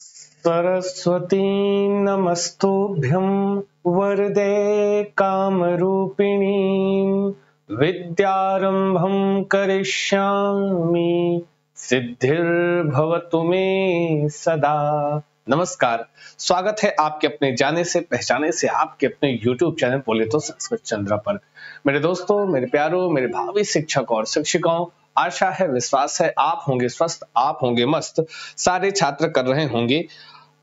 सरस्वती नमस्तुभ्यं वरदे कामरूपिणी। विद्यारम्भं करिष्यामि। सिद्धिर्भवतु मे सदा। नमस्कार। स्वागत है आपके अपने जाने से, पहचाने से, आपके अपने YouTube चैनल बोले तो संस्कृत चंद्रा पर। मेरे दोस्तों, मेरे प्यारों, मेरे भावी शिक्षक और शिक्षिकाओं, आशा है, विश्वास है, आप होंगे स्वस्थ, आप होंगे मस्त, सारे छात्र कर रहे होंगे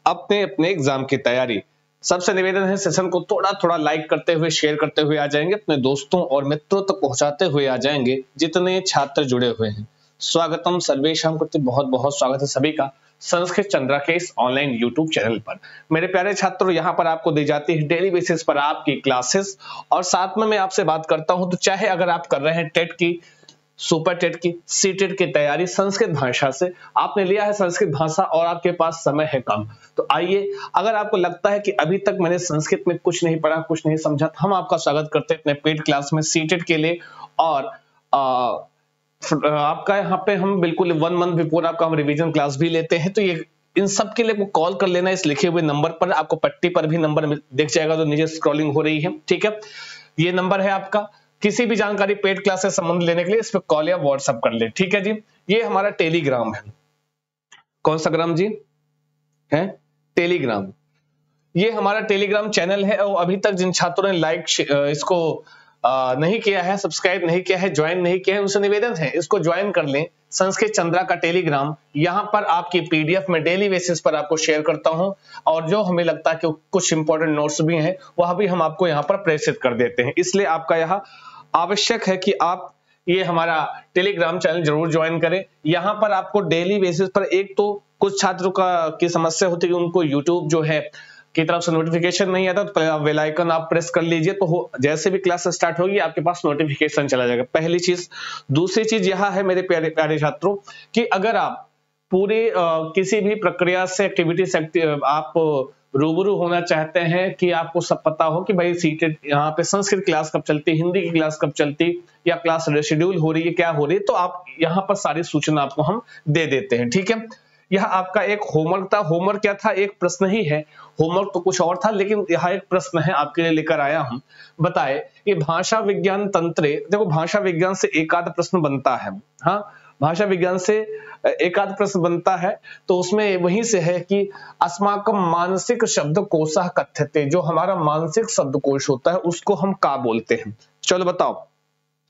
अपने अपने एग्ज़ाम की तैयारी। सबसे निवेदन है सेशन को थोड़ा थोड़ा लाइक करते हुए शेयर करते हुए आ जाएँगे, अपने दोस्तों और मित्रों तक तो पहुंचाते हुए आ जाएँगे, जितने छात्र जुड़े हुए हैं। स्वागतम सर्वेशम करते बहुत बहुत स्वागत है सभी का संस्कृत चंद्रा के इस ऑनलाइन यूट्यूब चैनल पर। मेरे प्यारे छात्रों यहाँ पर आपको दी जाती है डेली बेसिस पर आपकी क्लासेस और साथ में मैं आपसे बात करता हूँ तो चाहे अगर आप कर रहे हैं टेट की सुपर टेट की सी टेट की तैयारी संस्कृत भाषा से आपने लिया है संस्कृत भाषा और आपके पास समय है कम। तो आइए अगर आपको लगता है कि अभी तक मैंने संस्कृत में कुछ नहीं पढ़ा कुछ नहीं समझा तो हम आपका स्वागत करते हैं अपने पेड क्लास में सी टेट के लिए। और आ, आपका यहाँ पे हम बिल्कुल वन मंथ बिफोर आपका हम रिवीजन क्लास भी लेते हैं तो ये इन सब के लिए कॉल कर लेना इस लिखे हुए नंबर पर, आपको पट्टी पर भी नंबर देख जाएगा जो नीचे स्क्रॉलिंग हो रही है, ठीक है? ये नंबर है आपका। किसी भी जानकारी पेड क्लास से संबंध लेने के लिए इस पर कॉल या व्हाट्सअप कर ले, ठीक है जी? ये हमारा टेलीग्राम है। कौन सा ग्राम जी? है? टेलीग्राम ये हमारा टेलीग्राम चैनल है और अभी तक जिन छात्रों ने लाइक इसको नहीं किया है सब्सक्राइब नहीं किया है ज्वाइन नहीं किया है, उनसे निवेदन है, इसको ज्वाइन कर लें। संस्कृत चंद्रा का टेलीग्राम यहाँ पर आपकी पीडीएफ में डेली बेसिस पर आपको शेयर करता हूँ, और जो हमें लगता है कि कुछ इंपॉर्टेंट नोट्स भी हैं, वह भी हम आपको यहाँ पर प्रेषित कर देते हैं। इसलिए आपका यहाँ आवश्यक है कि आप ये हमारा टेलीग्राम चैनल ज़रूर ज्वाइन करें। यहाँ पर आपको डेली बेसिस पर एक तो कुछ छात्रों का, की समस्या होती है उनको यूट्यूब जो है की तरफ़ से नोटिफिकेशन नहीं आता तो बेल आइकन आप प्रेस कर लीजिए तो जैसे भी क्लास स्टार्ट होगी, आपके पास नोटिफिकेशन चला जाएगा। पहली चीज़। दूसरी चीज़ यह है मेरे प्यारे प्यारे छात्रों, कि अगर आप पूरे किसी भी प्रक्रिया से एक्टिविटी से आप रूबरू होना चाहते हैं कि आपको सब पता हो कि भाई सीटेड यहाँ पे संस्कृत क्लास कब चलती, हिंदी की क्लास कब चलती, या क्लास शेड्यूल हो रही है, क्या हो रही है तो आप यहाँ पर सारी सूचना आपको हम दे देते हैं, ठीक है? यह आपका एक होमवर्क था। होमवर्क क्या था? एक प्रश्न ही है। होमवर्क तो कुछ और था, लेकिन यह एक प्रश्न है आपके लिए लेकर आया हूँ। बताए कि भाषा विज्ञान तंत्र, देखो भाषा विज्ञान से एक आध प्रश्न बनता है। हाँ भाषा विज्ञान से एक आध प्रश्न बनता है तो उसमें वहीं से है कि अस्माकम मानसिक शब्द कोशा कथ्यते। जो हमारा मानसिक शब्दकोश होता है, उसको हम का बोलते हैं। चलो बताओ।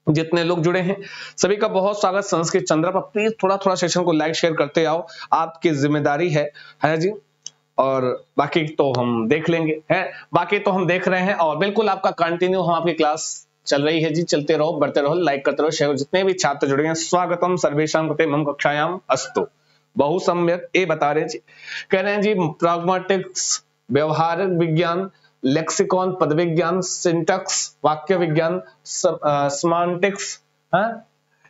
जितने लोग जुड़े हैं, सभी का बहुत स्वागत, संस्कृत चंद्र पर। प्लीज़ थोड़ा थोड़ा सेशन को लाइक, शेयर करते आओ। आपकी ज़िम्मेदारी है है जी? और बाकी तो हम देख लेंगे, है? बाकी तो हम देख रहे हैं और बिल्कुल आपका कंटिन्यू हम आपकी क्लास चल रही है जी। चलते रहो, बढ़ते रहो लाइक करते रहो शेयर जितने भी छात्र जुड़े हैं, स्वागतम सर्वेशम कृते मम कक्षायाम अस्तु। बहु सम्यक ये बता रहे जी। कह रहे हैं जी प्राग्मेटिक्स व्यवहारिक विज्ञान लेक्सिकॉन पद विज्ञान सिंटक्स वाक्य विज्ञान स्मांटिक्स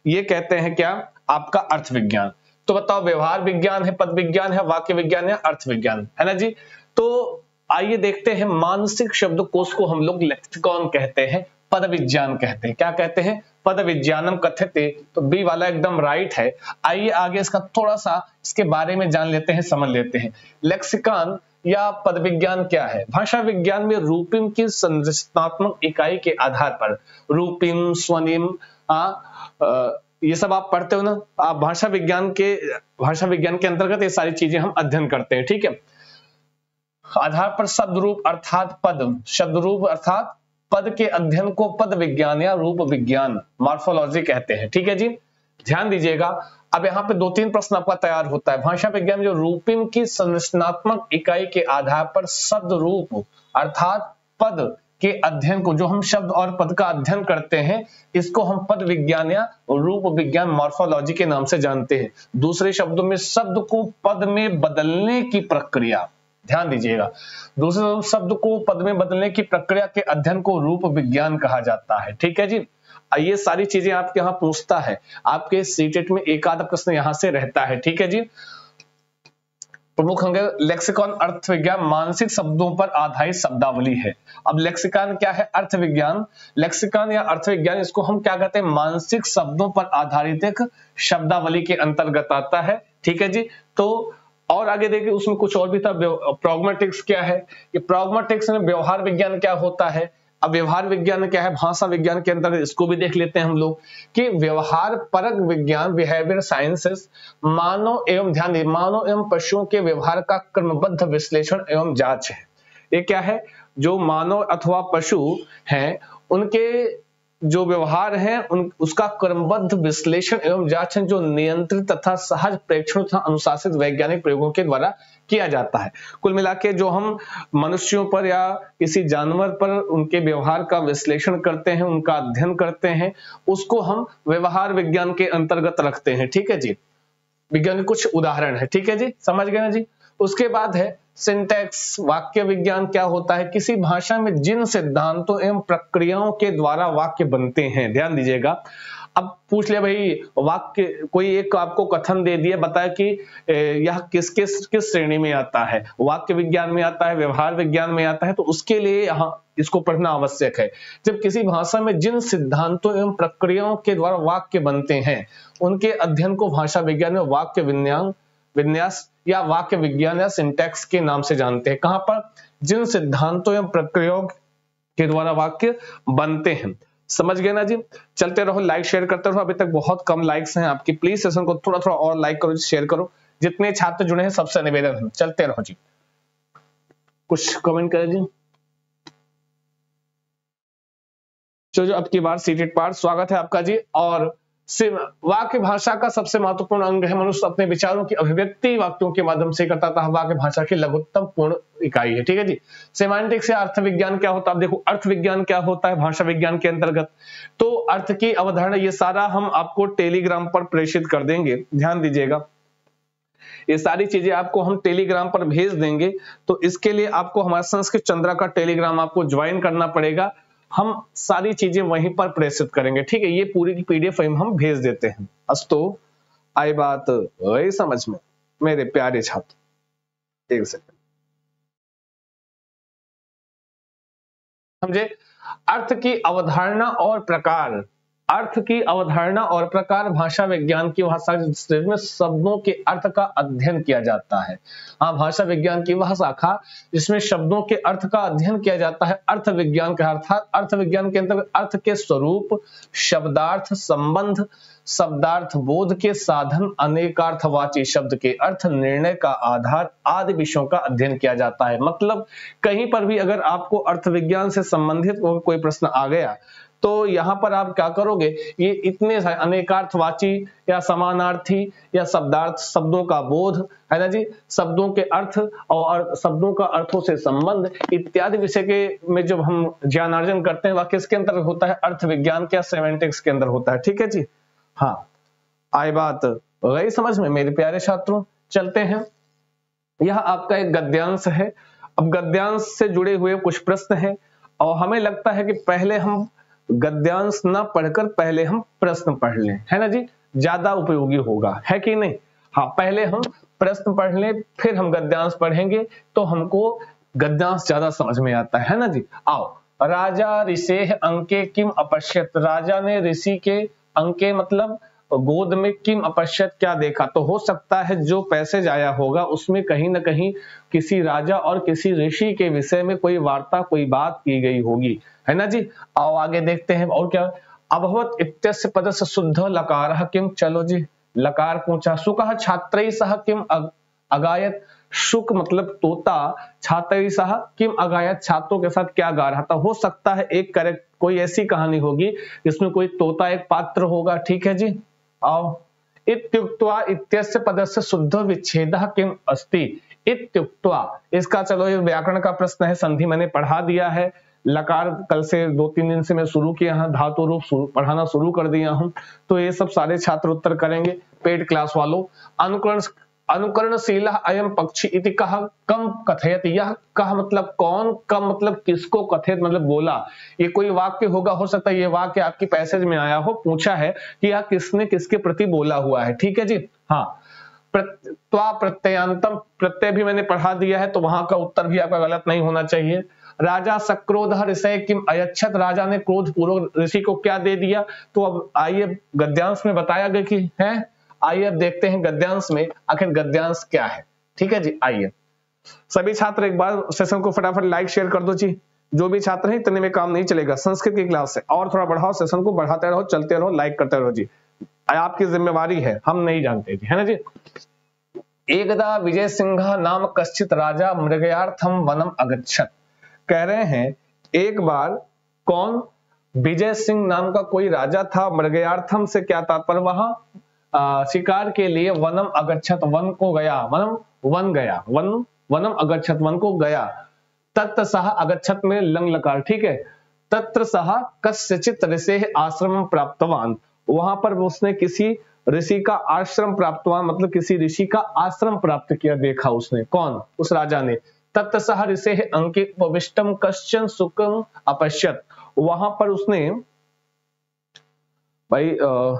ये कहते हैं क्या? आपका अर्थ विज्ञान तो बताओ, व्यवहार विज्ञान है पद विज्ञान है वाक्य विज्ञान है अर्थ विज्ञान है ना जी? तो आइए देखते हैं, मानसिक शब्द कोश को हम लोग लेक्सिकॉन कहते हैं पद विज्ञान कहते हैं। क्या कहते हैं? पद विज्ञानम कथ्यते तो बी वाला एकदम राइट है। आइए आगे इसका थोड़ा सा इसके बारे में जान लेते हैं समझ लेते हैं। लेक्सिकॉन या पद विज्ञान क्या है? भाषा विज्ञान में रूपिम की संरचनात्मक इकाई के आधार पर रूपिम स्वनिम आ, आ, ये सब आप पढ़ते हो ना? आप भाषा विज्ञान के भाषा विज्ञान के अंतर्गत ये सारी चीज़ें हम अध्ययन करते हैं ठीक है? आधार पर शब्द रूप अर्थात पद शब्द रूप अर्थात पद के अध्ययन को पद विज्ञान या रूप विज्ञान मार्फोलॉजी कहते हैं। ठीक है जी? ध्यान दीजिएगा। अब यहाँ पे दो तीन प्रश्न आपका तैयार होता है। भाषा विज्ञान जो रूपिम की संरचनात्मक इकाई के आधार पर शब्द रूप, अर्थात पद के अध्ययन को, जो हम शब्द और पद का अध्ययन करते हैं, इसको हम पद विज्ञान या रूप विज्ञान मॉर्फोलॉजी के नाम से जानते हैं। दूसरे शब्दों में शब्द को पद में बदलने की प्रक्रिया। ध्यान दीजिएगा। दूसरे शब्द को पद में बदलने की प्रक्रिया के अध्ययन को रूप विज्ञान कहा जाता है। ठीक है जी? ये सारी चीज़ें आपके यहाँ पूछता है। आपके सीटेट में एक आधा प्रश्न यहाँ से रहता है। ठीक है जी? प्रमुख होंगे लेक्सिकॉन अर्थ विज्ञान मानसिक शब्दों पर आधारित शब्दावली है। अब लेक्सिकॉन क्या है? अर्थ विज्ञान लेक्सिकॉन या अर्थ विज्ञान इसको हम क्या कहते हैं? मानसिक शब्दों पर आधारित एक शब्दावली के अंतर्गत आता है। ठीक है जी? तो और आगे देखिए, उसमें कुछ और भी था प्रोग्मेटिक्स क्या है? ये प्रोग्मेटिक्स में व्यवहार विज्ञान क्या होता है? अब व्यवहार विज्ञान क्या है? भाषा विज्ञान के अंतर्गत इसको भी देख लेते हैं हम लोग कि व्यवहार परक विज्ञान बिहेवियर साइंसेस मानव एवं ध्यान, मानव एवं पशुओं के व्यवहार का क्रमबद्ध विश्लेषण एवं जाँच है। ये क्या है? जो मानव अथवा पशु हैं, उनके जो व्यवहार है, उन, उसका क्रमबद्ध विश्लेषण एवं जाँच जो नियंत्रित तथा सहज प्रेक्षण तथा अनुशासित वैज्ञानिक प्रयोगों के द्वारा किया जाता है। कुल मिला जो हम मनुष्यों पर या किसी जानवर पर उनके व्यवहार का विश्लेषण करते हैं, उनका अध्ययन करते हैं, उसको हम व्यवहार विज्ञान के अंतर्गत रखते हैं। ठीक है जी? विज्ञान के कुछ उदाहरण है। ठीक है जी? समझ गए ना जी? उसके बाद है सिंटेक्स वाक्य विज्ञान क्या होता है? किसी भाषा में जिन सिद्धांतों एवं प्रक्रियाओं के द्वारा वाक्य बनते हैं, ध्यान दीजिएगा। अब पूछ लिया भाई, वाक्य, कोई एक आपको कथन दे दिया, बताया कि यह किस किस किस श्रेणी में आता है? वाक्य विज्ञान में आता है, व्यवहार विज्ञान में आता है तो उसके लिए यहाँ इसको पढ़ना आवश्यक है। जब किसी भाषा में जिन सिद्धांतों एवं प्रक्रियाओं के द्वारा वाक्य बनते हैं, उनके अध्ययन को भाषा विज्ञान में वाक्य विन्यास या वाक्य विज्ञान या सिंटेक्स के नाम से जानते हैं। कहाँ पर? जिन सिद्धांतों या प्रक्रियाओं के द्वारा वाक्य बनते हैं। समझ गए ना जी? चलते रहो लाइक शेयर करते रहो। अभी तक बहुत कम लाइक्स हैं आपकी। प्लीज़ सेशन को थोड़ा थोड़ा और लाइक करो शेयर करो। जितने छात्र जुड़े हैं, सबसे निवेदन है। चलते रहो जी। कुछ कमेंट करें जी? जो जो, अब की बार सीटेड पार्ट स्वागत है आपका जी। और वाक्य भाषा का सबसे महत्वपूर्ण अंग है मनुष्य अपने विचारों की अभिव्यक्ति वाक्यों के माध्यम से करता था। वाक्य भाषा की लघुत्तम पूर्ण इकाई है, ठीक है जी? सेमांटिक से अर्थ विज्ञान क्या होता है? देखो अर्थ विज्ञान क्या होता है भाषा विज्ञान के अंतर्गत? तो अर्थ की अवधारणा, ये सारा हम आपको टेलीग्राम पर प्रेषित कर देंगे। ध्यान दीजिएगा। ये सारी चीज़ें आपको हम टेलीग्राम पर भेज देंगे। तो इसके लिए आपको हमारा संस्कृत चंद्रा का टेलीग्राम आपको ज्वाइन करना पड़ेगा। हम सारी चीज़ें वहीं पर प्रेषित करेंगे। ठीक है, ये पूरी की पीडीएफ हम भेज देते हैं। अस्तो, आई बात वही समझ में, मेरे प्यारे छात्र। एक सेकंड समझे? अर्थ की अवधारणा और प्रकार। अर्थ की अवधारणा और प्रकार भाषा विज्ञान की भाषा में शब्दों के अर्थ का अध्ययन किया जाता है। हाँ भाषा विज्ञान की वह शाखा जिसमें शब्दों के अर्थ का अध्ययन किया जाता है, अर्थ विज्ञान का अर्थात अर्थ विज्ञान के अंतर्गत अर्थ के स्वरूप, शब्दार्थ संबंध, शब्दार्थ बोध के साधन, अनेकार्थवाची शब्द के अर्थ, निर्णय का आधार आदि विषयों का अध्ययन किया जाता है। मतलब कहीं पर भी अगर आपको अर्थ विज्ञान से संबंधित कोई प्रश्न आ गया तो यहाँ पर आप क्या करोगे? ये इतने अनेकार्थवाची या समानार्थी या शब्दार्थ शब्दों का बोध, है ना जी? शब्दों के अर्थ और शब्दों का अर्थों से संबंध, इत्यादि विषय के में जब हम ज्ञानार्जन करते हैं वह किसके अंदर होता है, अर्थ विज्ञान के सेमेंटिक्स के अंदर होता है, ठीक है जी? हाँ। आई बात गई समझ में, मेरे प्यारे छात्रों? चलते हैं। यह आपका एक गद्यांश है। अब गद्यांश से जुड़े हुए कुछ प्रश्न है और हमें लगता है कि पहले हम गद्यांश ना पढ़कर पहले हम प्रश्न पढ़ लें। है ना जी? ज़्यादा उपयोगी होगा। है कि नहीं? हाँ पहले हम प्रश्न पढ़ लें, फिर हम गद्यांश पढ़ेंगे तो हमको गद्यांश ज़्यादा समझ में आता है ना जी? आओ। राजा ऋषे अंके किम अपश्यत? राजा ने ऋषि के अंके मतलब गोद में किम अपश्यत क्या देखा? तो हो सकता है जो पैसेज आया होगा, उसमें कहीं ना कहीं किसी राजा और किसी ऋषि के विषय में कोई वार्ता, कोई बात की गई होगी। है ना जी? आओ आगे देखते हैं, और क्या? अभवत इत्यस्य पद से शुद्ध लकार किम? चलो जी, लकार पूछा। सुख छात्र सह किम अगायत? शुक मतलब तोता छात्र सह किम अगायत? छात्रों के साथ क्या गा रहा था हो सकता है एक करेक्ट कोई ऐसी कहानी होगी जिसमें कोई तोता एक पात्र होगा। ठीक है जी? आओ इत्युक्त्वा इत्यस्य पदस्य शुद्ध विच्छेद किम अस्ति? इत्युक्त्वा, इसका चलो ये व्याकरण का प्रश्न है, संधि मैंने पढ़ा दिया है। लकार, कल से दो तीन दिन से मैं शुरू किया हूँ, धातु रूप पढ़ाना शुरू कर दिया हूँ। तो ये सब सारे छात्र उत्तर करेंगे, पेड क्लास वालों। अनुकरण अनुकरणशील अयम पक्षी इति कह कम कथयत? यह कह मतलब कौन? कम मतलब किसको कथित मतलब बोला। ये कोई वाक्य होगा, हो सकता है ये वाक्य आपकी पैसेज में आया हो। पूछा है कि यह किसने किसके प्रति बोला हुआ है। ठीक है जी? हाँ। त्वा प्रत्ययांतम प्रत्यय भी मैंने पढ़ा दिया है तो वहाँ का उत्तर भी आपका गलत नहीं होना चाहिए। राजा सक्रोध ऋषय किम अयक्षत राजा ने क्रोध पूर्वक ऋषि को क्या दे दिया? तो अब आइए गद्यांश में बताया गया कि है? आइए अब देखते हैं गद्यांश में आखिर गद्यांश क्या है। ठीक है जी, आइए। सभी छात्र एक बार सेशन को फटाफट लाइक, शेयर कर दो जी। जो भी छात्र हैं, इतने में काम नहीं चलेगा। संस्कृत की क्लास है और थोड़ा बढ़ाओ, सेशन को बढ़ाते रहो, चलते रहो, लाइक करते रहो जी। आपकी जिम्मेवारी है, हम नहीं जानते जी, है ना जी? एकदा विजय सिंह नाम कश्चित राजा मृगयार्थम वनम अगछत कह रहे हैं, एक बार कौन? विजय सिंह नाम का कोई राजा था मृगयार्थम से क्या तात्पर्य वहाँ? शिकार के लिए वनम अगछत वन को गया। वनम वन गया। वन वनम अगछत वन को गया। तत्त सह अगछत में लंग लकार ठीक है? तत्र सह कस्यचित ऋषि आश्रम प्राप्तवान। वहाँ पर उसने किसी ऋषि का आश्रम प्राप्त हुआ मतलब किसी ऋषि का आश्रम प्राप्त किया देखा उसने। कौन? उस राजा ने। तत्त सह ऋषि अंकित विष्टम कश्चन सुखम अपश्यत। वहाँ पर उसने भाई आ,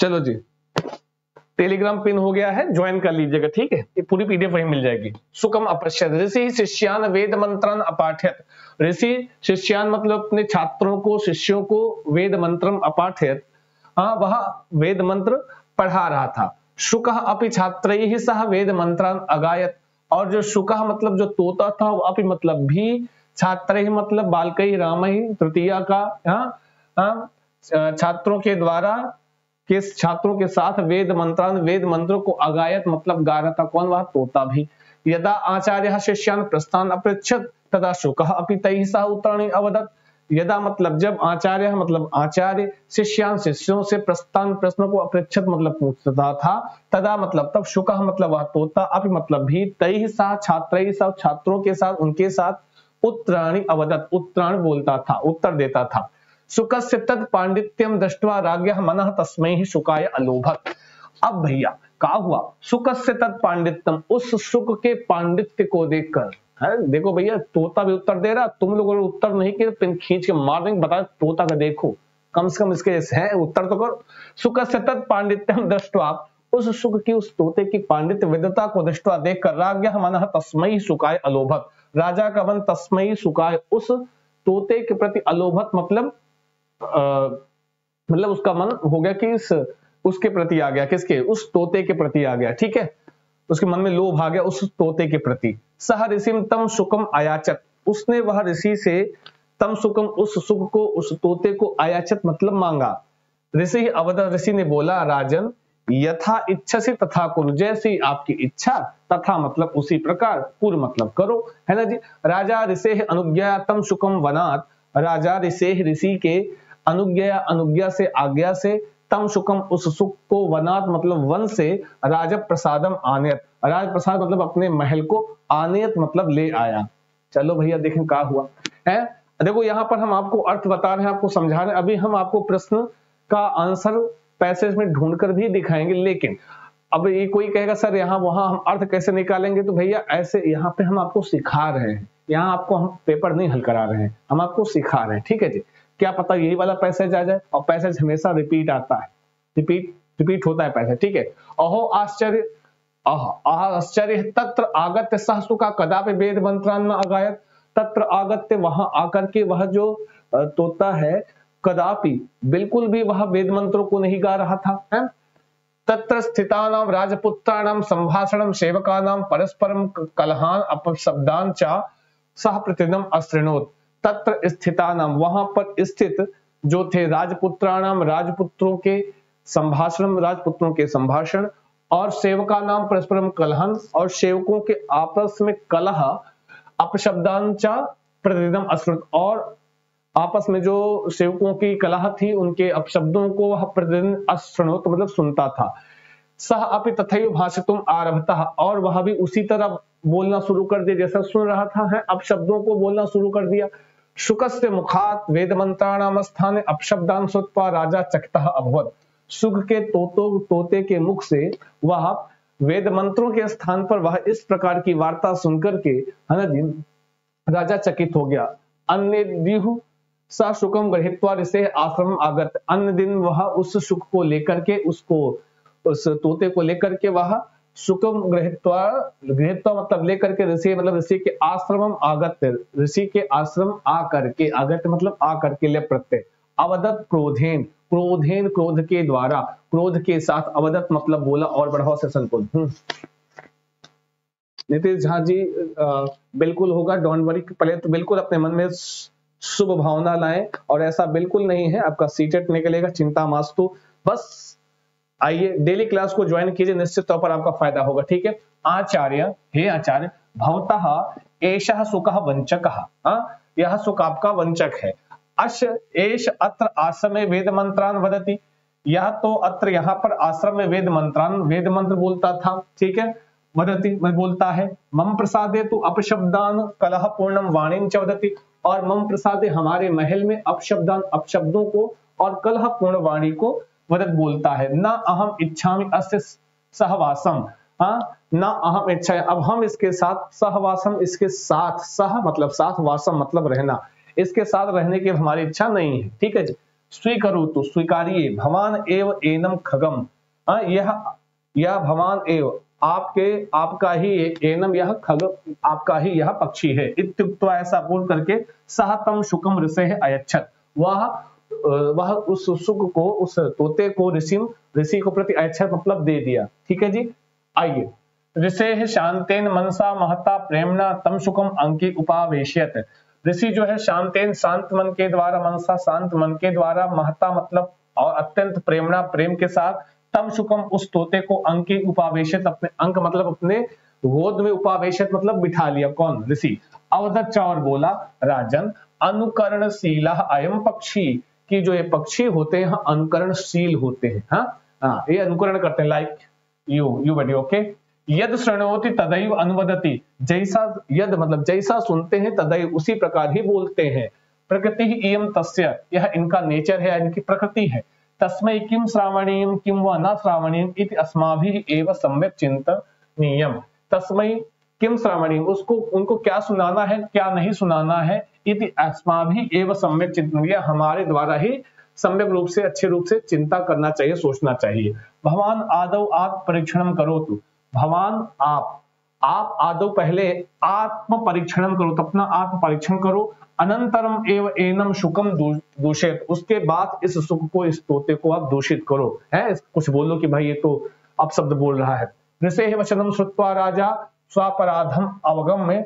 चलो जी। टेलीग्राम पिन हो गया है ज्वाइन कर लीजिएगा ठीक है? ये पूरी पीडीएफ वहीं मिल जाएगी। सुकम अपश्यत ऋषि शिष्यान वेद मंत्रन अपाठ्यत। ऋषि शिष्यान मतलब अपने छात्रों को शिष्यों को वेद मंत्र अपाठ्यत। हाँ वह वेद मंत्र पढ़ा रहा था। शुक अपि छात्र ही सह वेद मंत्रान अगायत। और जो शुक मतलब जो तोता था वो अपि मतलब भी छात्र ही मतलब बालकई राम ही तृतीया का हाँ, हाँ छात्रों के द्वारा के छात्रों के साथ वेद मंत्रान, वेद मंत्रों को अगायत मतलब गा रहा था कौन? वह तोता भी। यदा आचार्य शिष्यान प्रस्थान अपृछत तदा शुक अपि तई सा उत्तराणी अवदत। यदा मतलब जब आचार्य मतलब आचार्य शिष्यान शिष्यों से प्रस्थान प्रश्नों को अपृछत मतलब पूछता था, तदा मतलब तब शुक मतलब वह तोता अपि मतलब भी तई सा छात्र छात्रों के साथ, उनके साथ उत्तराणी अवदत। उत्तराण बोलता था, उत्तर देता था। से तद पांडित्यम दृष्टवा राज्य मन तस्मय ही सुखाय अलोभत। अब भैया, का हुआ? सुख से तत् पांडित्यम उस सुख के पांडित्य को देखकर, है? देखो भैया, तोता भी उत्तर दे रहा, तुम लोग उत्तर नहीं किया, पिन खींच के मार देंगे बता तोता का देखो। कम से कम इसके है, उत्तर तो करो। सुख से तत् पांडित्यम दृष्टवा, उस सुख की, उस तोते की पांडित्य विदता को दृष्टवा देखकर राज्य मन तस्मय सुखाय अलोभत। राजा का मन तस्मय सुखाय उस तोते के प्रति अलोभत मतलब मतलब उसका मन हो गया कि इस, उसके प्रति आ गया, किसके? उस तोते के प्रति आ गया, ठीक है? उसके मन में लोभ आ गया उस तोते के प्रति। सह ऋषि तम सुकम आयाचत। उसने वह ऋषि से तम सुकम उस सुख को, उस तोते को आयाचत मतलब मांगा। ऋषि, अवध ऋषि ने बोला, राजन, यथा इच्छा से तथा कुर। जैसी आपकी इच्छा, तथा मतलब उसी प्रकार, कुर मतलब करो। है ना जी? राजा ऋषे अनुज्ञा तम सुकम वनात। राजा ऋषे ऋषि के अनुज्ञा अनुज्ञा से आज्ञा से, तम सुखम उस सुख को वनात मतलब वन से राज प्रसादम आनियत। राज प्रसाद मतलब अपने महल को आनियत मतलब ले आया। चलो भैया, देखें क्या हुआ। है? देखो, यहाँ पर हम आपको अर्थ बता रहे हैं, आपको समझा रहे हैं। अभी हम आपको प्रश्न का आंसर पैसेज में ढूंढकर भी दिखाएँगे, लेकिन अब ये कोई कहेगा, सर, यहाँ वहाँ हम अर्थ कैसे निकालेंगे? तो भैया, ऐसे यहाँ पे हम आपको सिखा रहे हैं। यहाँ आपको हम पेपर नहीं हल करा रहे हैं, हम आपको सिखा रहे हैं। ठीक है जी? क्या पता यही वाला पैसेज आ जाए और पैसेज हमेशा रिपीट आता है। रिपीट रिपीट होता है पैसेज, ठीक है? अहो, आश्चर्य आश्चर्य, तत्र आगत्य सहसु का कदापि वेद मंत्रान में अगायत। तत्र आगत्य वहाँ आकर के वह जो तोता है, कदापि बिल्कुल भी वह वेद मंत्रों को नहीं गा रहा था, है? तत्र स्थितानाम राजपुत्राणाम संभाषणम सेवकानाम परस्परम कलहान अपशब्दान चा सह प्रतिदिन अश्रृणोत। तत्र स्थितानाम वहाँ पर स्थित जो थे राजपुत्राणाम राजपुत्रों के संभाषण, राजपुत्रों के संभाषण, और सेवका नाम परस्परम कलहन और सेवकों के आपस में कलह, अपशब्दांचा प्रतिदिन अश्रुत। और आपस में जो सेवकों की कलह थी, उनके अपशब्दों को वह प्रतिदिन अश्रणोत मतलब सुनता था। सह अपि तथा भाषितुम आरभता और वह भी उसी तरह बोलना शुरू कर दिया। जैसा सुन रहा था, है अब शब्दों को बोलना शुरू कर दिया। शुक से मुखात वेद मंत्राणाम स्थान अपशब्दान सुत्वा राजा चकता अभवत। सुख के तोतो, तोते के मुख से वह वेद मंत्रों के स्थान पर वह इस प्रकार की वार्ता सुनकर के, है ना जी, राजा चकित हो गया। अन्य दिहु सा सुखम ग्रहित्वा ऋषि आश्रम आगत। अन्य दिन वह उस सुख को लेकर के, उसको, उस तोते को लेकर के वह सुकम गृहित्वा गृहित्वा मतलब लेकर के ऋषि मतलब ऋषि के आश्रम आगत ऋषि के आश्रम आकर के आगत मतलब आकर के लिए प्रत्यय अवदत क्रोधेन क्रोधेन क्रोध के द्वारा क्रोध के साथ अवदत मतलब बोला और बढ़ाओ से संकुल हम्म। नीतीश झा जी आ, बिल्कुल होगा डोंट वरी पहले तो बिल्कुल अपने मन में शुभ भावना लाएँ और ऐसा बिल्कुल नहीं है आपका सीटेट निकलेगा चिंता मास्तु बस आइए डेली क्लास को ज्वाइन कीजिए, निश्चित तौर पर आपका फ़ायदा होगा, ठीक है? आचार्य, हे आचार्य, भवतः एश सुख वंचक हाँ? यह सुख आपका वंचक है। अश एश अत्र आश्रम वेद मंत्रान वदती। यह तो अत्र यहाँ पर आश्रम में वेद मंत्रान वेद मंत्र बोलता था, ठीक है? वदती बोलता है, मम प्रसादे तो अपशब्दान कलह पूर्णम वाणी च वदती, और मम प्रसादे हमारे महल में अपशब्दान, अपशब्दों को और कलह पूर्ण वाणी को वदत बोलता है। न अहम इच्छा अस्य सहवासम हाँ न अहम इच्छा अब हम इसके साथ सहवासम इसके साथ सह मतलब साथ वासम मतलब रहना। इसके साथ रहने की हमारी इच्छा नहीं है। ठीक है जी? स्वीकरो तो स्वीकारिए भवान एव एनम खगम। हाँ यह यह भवान एव। आपके, आपका ही एनम यह खग, आपका ही यह पक्षी है। इत्युक्त ऐसा बोल करके सहतम शुकम ऋषि अयच्छत। वह वह उस सुख को, उस तोते को, ऋषि ऋषि को प्रति अच्छा मतलब दे दिया। ठीक है जी? आइए। ऋषि शांतेन मनसा महता प्रेमना तम सुखम अंकी उपावेशियत। ऋषि जो है शांतेन शांत मन के द्वारा, मनसा शांत मन के द्वारा महता मतलब और अत्यंत प्रेमना प्रेम के साथ तम सुखम उस तोते को अंकी उपावेशित अपने अंक मतलब अपने गोद में उपावेशित मतलब बिठा लिया। कौन? ऋषि। अवधत चौर बोला, राजन, अनुकरणशीला अयम पक्षी। कि जो ये पक्षी होते हैं अनुकरणशील होते हैं। हाँ? हाँ ये अनुकरण करते हैं like you you buddy okay यद श्रणोति तदैव अनुवदति। जैसा यद मतलब जैसा सुनते हैं, तदैव उसी प्रकार ही बोलते हैं। प्रकृति ही इम तस्य। यह इनका नेचर है, इनकी प्रकृति है। तस्मय किम श्रावणीयम किम व न श्रावणीयम इति अस्माभिः एव सम्यक चिंतनीयम तस्मय किम श्रावणीयम उसको, उनको क्या सुनाना है, क्या नहीं सुनाना है? इति अस्माभि एवं सम्यक चिंतन हमारे द्वारा ही सम्यक रूप से, अच्छे रूप से चिंता करना चाहिए, सोचना चाहिए। भगवान आदव आत्म परीक्षण करो तो भगवान आप आप आदव पहले आत्म परीक्षण करो तो अपना आत्म परीक्षण करो अनंतरम एव एनम सुखम दूषित। उसके बाद इस सुख को, इस तोते को आप दूषित करो। है? कुछ बोलो कि भाई ये तो अब शब्द बोल रहा है। ऋषे वचनम श्रुत्वा राजा, स्वापराधम अवगम में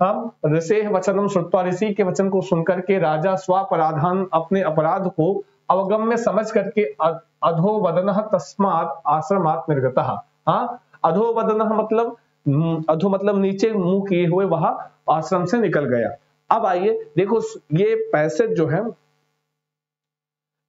हम ऋषे वचनम श्रुत्वा ऋषि के वचन को सुनकर के राजा स्वापराधान अपने अपराध को अवगम में समझ करके अधो वदन तस्मात आश्रमात निर्गत। हाँ? अधो वदन मतलब अधो मतलब नीचे मुँह किए हुए वह आश्रम से निकल गया। अब आइए, देखो, ये पैसे जो है,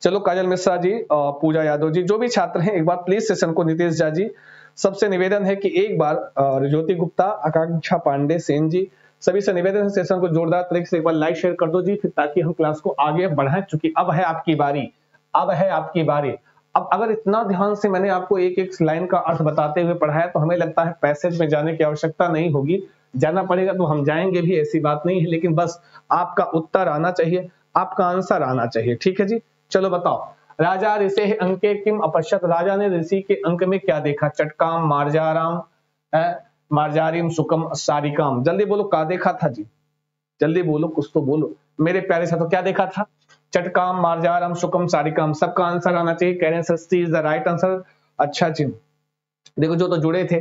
चलो काजल मिश्रा जी पूजा यादव जी, जो भी छात्र हैं, एक बार प्लीज़ सेशन को नीतीश झा जी, सबसे निवेदन है कि एक बार ज्योति गुप्ता, आकांक्षा पांडे, सेन जी सभी से निवेदन है सेशन को जोरदार तरीके से एक बार लाइक शेयर कर दो जी, फिर ताकि हम क्लास को आगे बढ़ाएँ, चूँकि अब है आपकी बारी, अब है आपकी बारी। अब अगर इतना ध्यान से मैंने आपको एक एक लाइन का अर्थ बताते हुए पढ़ाया तो हमें लगता है पैसेज में जाने की आवश्यकता नहीं होगी। जाना पड़ेगा तो हम जाएँगे भी, ऐसी बात नहीं है, लेकिन बस आपका उत्तर आना चाहिए, आपका आंसर आना चाहिए, ठीक है जी? चलो बताओ। राजा ऋषि अंके किम अपश्यत, राजा ने ऋषि के अंक में क्या देखा? चटकाम, मार्जाराम मार्जारिम सुकम सारिकाम। जल्दी बोलो क्या देखा था जी? जल्दी बोलो, कुछ तो बोलो। मेरे प्यारे साथों क्या देखा था? चटकाम, मार्जारम, सुकम, सारिकाम, सबका आंसर आना चाहिए। कह रहे हैं, sir is the right answer अच्छा जी। देखो, जो तो जुड़े थे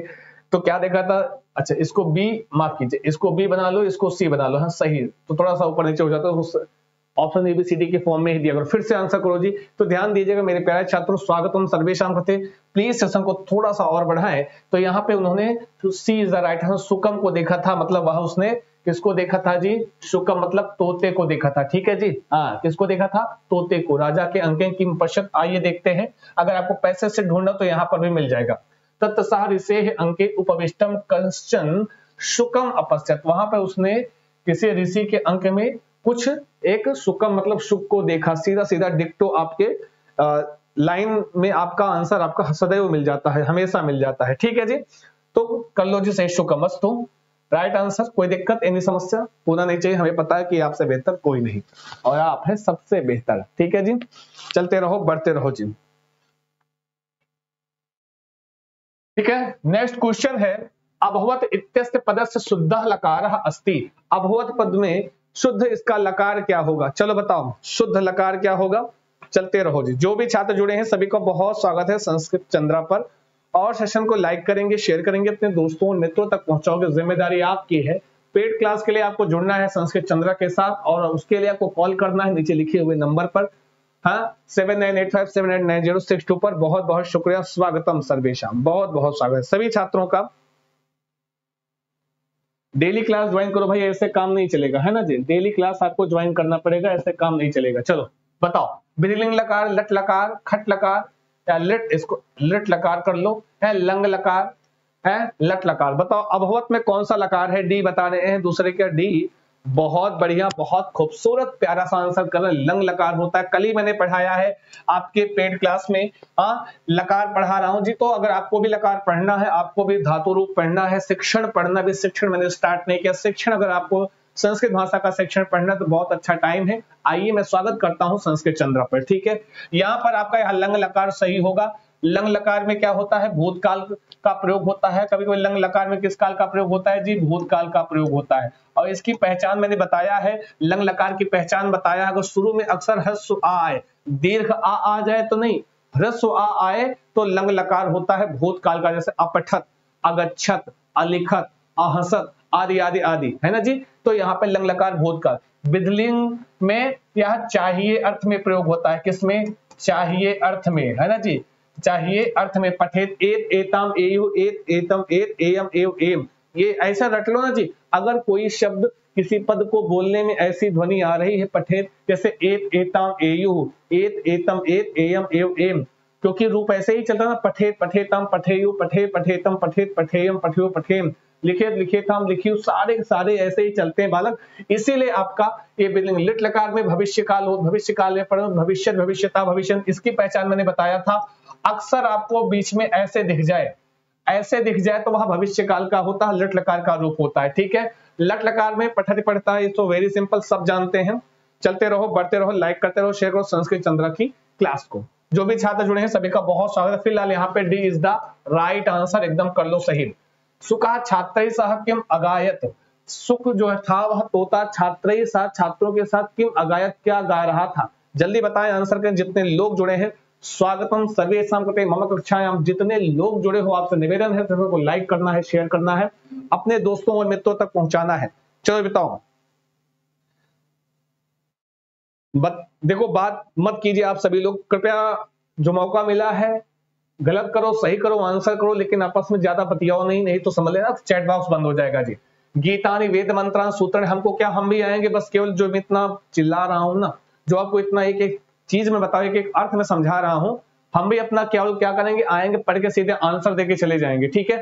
तो क्या देखा था? अच्छा इसको बी माफ़ कीजिए। इसको बी बना लो, इसको सी बना लो। हाँ सही। तो थोड़ा सा ऊपर नीचे हो जाता है ऑप्शन एबीसीडी के फॉर्म में ही दिया करो। फिर से आंसर करो जी। तो ध्यान दीजिएगा, मेरे प्यारे छात्रों स्वागतम सर्वेशम करते प्लीज़ सेशन को थोड़ा सा और बढ़ाएँ। तो यहाँ पे उन्होंने C is the right answer सुकम को देखा था मतलब वह उसने किसको देखा था जी? सुकम मतलब तोते को देखा था, ठीक है जी? हाँ किसको देखा था? तोते को। राजा के अंक की पश्चात आइए देखते हैं। अगर आपको पैसे से ढूंढना तो यहाँ पर भी मिल जाएगा। तत्साह ऋषे अंके उपविष्टम कंचन सुकम अपश्यत वहाँ पर उसने किसी ऋषि के अंक में कुछ एक सुकम मतलब सुख को देखा सीधा सीधा डिक्टो आपके लाइन में आपका आंसर आपका सदैव मिल जाता है, हमेशा मिल जाता है। ठीक है जी? तो कर लो जी सही शुकम। तो राइट आंसर, कोई दिक्कत, एनी समस्या, पूरा नहीं चाहिए, हमें पता है कि आपसे बेहतर कोई नहीं, और आप है सबसे बेहतर। ठीक है जी? चलते रहो, बढ़ते रहो जी। ठीक है? नेक्स्ट क्वेश्चन है, अभवत इत्यस्य पदस्य शुद्ध लकार अस्ति। अभवत पद में शुद्ध इसका लकार क्या होगा? चलो बताओ, शुद्ध लकार क्या होगा? चलते रहो जी। जो भी छात्र जुड़े हैं, सभी का बहुत स्वागत है संस्कृत चंद्रा पर। और सेशन को लाइक करेंगे शेयर करेंगे, अपने दोस्तों मित्रों तक पहुंचाओगे। ज़िम्मेदारी आपकी है। पेड क्लास के लिए आपको जुड़ना है संस्कृत चंद्रा के साथ, और उसके लिए आपको कॉल करना है नीचे लिखे हुए नंबर पर। हाँ seven nine eight five seven eight nine zero six two पर बहुत बहुत शुक्रिया। स्वागतम सर्वेशा। बहुत बहुत स्वागत सभी छात्रों का डेली क्लास ज्वाइन करो भाई, ऐसे काम नहीं चलेगा, है ना जी? डेली क्लास आपको ज्वाइन करना पड़ेगा, ऐसे काम नहीं चलेगा। चलो, बताओ। बिलिंग लकार, लट लकार, खट लकार, या लिट इसको, लिट लकार कर लो, है? लंग लकार, है? लट लकार। बताओ अभवत में कौन सा लकार है? डी बता रहे हैं, दूसरे क्या डी बहुत बढ़िया, बहुत खूबसूरत, प्यारा सा आंसर कर रहे लंग लकार होता है। कल ही मैंने पढ़ाया है आपके पेड क्लास में। हाँ लकार पढ़ा रहा हूँ जी तो अगर आपको भी लकार पढ़ना है, आपको भी धातु रूप पढ़ना है, शिक्षण पढ़ना भी, शिक्षण मैंने स्टार्ट नहीं किया। शिक्षण अगर आपको संस्कृत भाषा का शिक्षण पढ़ना तो बहुत अच्छा टाइम है। आइए मैं स्वागत करता हूँ संस्कृत चंद्र पर, ठीक है? यहाँ पर आपका यहाँ लंग लकार सही होगा। लंग लकार में क्या होता है? भूतकाल का प्रयोग होता है। कभी कभी लंग लकार में किस काल का प्रयोग होता है? जी, भूतकाल का प्रयोग होता है। और इसकी पहचान मैंने बताया है। लंग लकार की पहचान बताया अगर शुरू में अक्सर ह्रस्व आ आए, दीर्घ आ आ जाए तो नहीं, ह्रस्व आ आए तो लंग लकार होता है भूतकाल का, जैसे अपठत, अगछत, अलिखत, अहसत, आदि आदि आदि। है ना जी? तो यहाँ पे लंग लकार, भूतकाल। विधलिंग में यह चाहिए अर्थ में प्रयोग होता है। किसमें चाहिए अर्थ में। है ना जी? चाहिए, अर्थ में पठेत, एत, एताम, एयु, एत, एतम, एत, एयम, एव, एम। ये ऐसा रट लो ना जी, अगर कोई शब्द किसी पद को बोलने में ऐसी ध्वनि आ रही है पठेत, जैसे एत, एताम, एयु, एत, एतम, एत, एयम, एव, एम, क्योंकि रूप ऐसे ही चलता ना, पठेत, पठेतम, पठेयु पठे पठेतम, पठेत, पठेयम, पठेयो, पठेम। लिखे लिखे थाम लिखियो, सारे सारे ऐसे ही चलते हैं बालक। इसीलिए आपका ये बिल्डिंग लिट लकार में भविष्य काल हो भविष्य काल में पढ़ो, भविष्य, भविष्यता, भविष्य, इसकी पहचान मैंने बताया था। अक्सर आपको बीच में ऐसे दिख जाए, ऐसे दिख जाए तो वह भविष्य काल का होता है लट लकार का रूप होता है, ठीक है? लट लकार में पठत पढ़ता है तो वेरी सिंपल सब जानते हैं। चलते रहो, बढ़ते रहो लाइक करते रहो शेयर करो संस्कृत चंद्र की क्लास को। जो भी छात्र जुड़े हैं, सभी का बहुत स्वागत है। फ़िलहाल यहाँ पे D is the right answer एकदम कर लो सही। सुखा छात्र किम अगायत? सुख जो था वह तोता छात्र साथ, छात्रों के साथ किम अगायत? क्या गा रहा था? जल्दी बताएँ आंसर के जितने लोग जुड़े हैं स्वागतम सर्वेशम करते मम कक्षायाम जितने लोग जुड़े हो आपसे निवेदन है सभी को लाइक करना है शेयर करना है अपने दोस्तों और मित्रों तक पहुंचाना है। चलो बताओ। बत, देखो बात मत कीजिए आप सभी लोग। कृपया जो मौका मिला है गलत करो सही करो आंसर करो लेकिन आपस में ज़्यादा बतियाओ नहीं नहीं तो समझ लेना चैट बॉक्स बंद हो जाएगा जी। गीतानी वेद मंत्रा सूत्र हमको क्या हम भी आएँगे बस केवल जो मैं इतना चिल्ला रहा हूँ ना जो आपको इतना एक एक चीज़ में बताओ एक एक अर्थ में समझा रहा हूँ। हम भी अपना केवल क्या करेंगे? आएँगे, पढ़ के सीधे आंसर देके चले जाएँगे, ठीक है?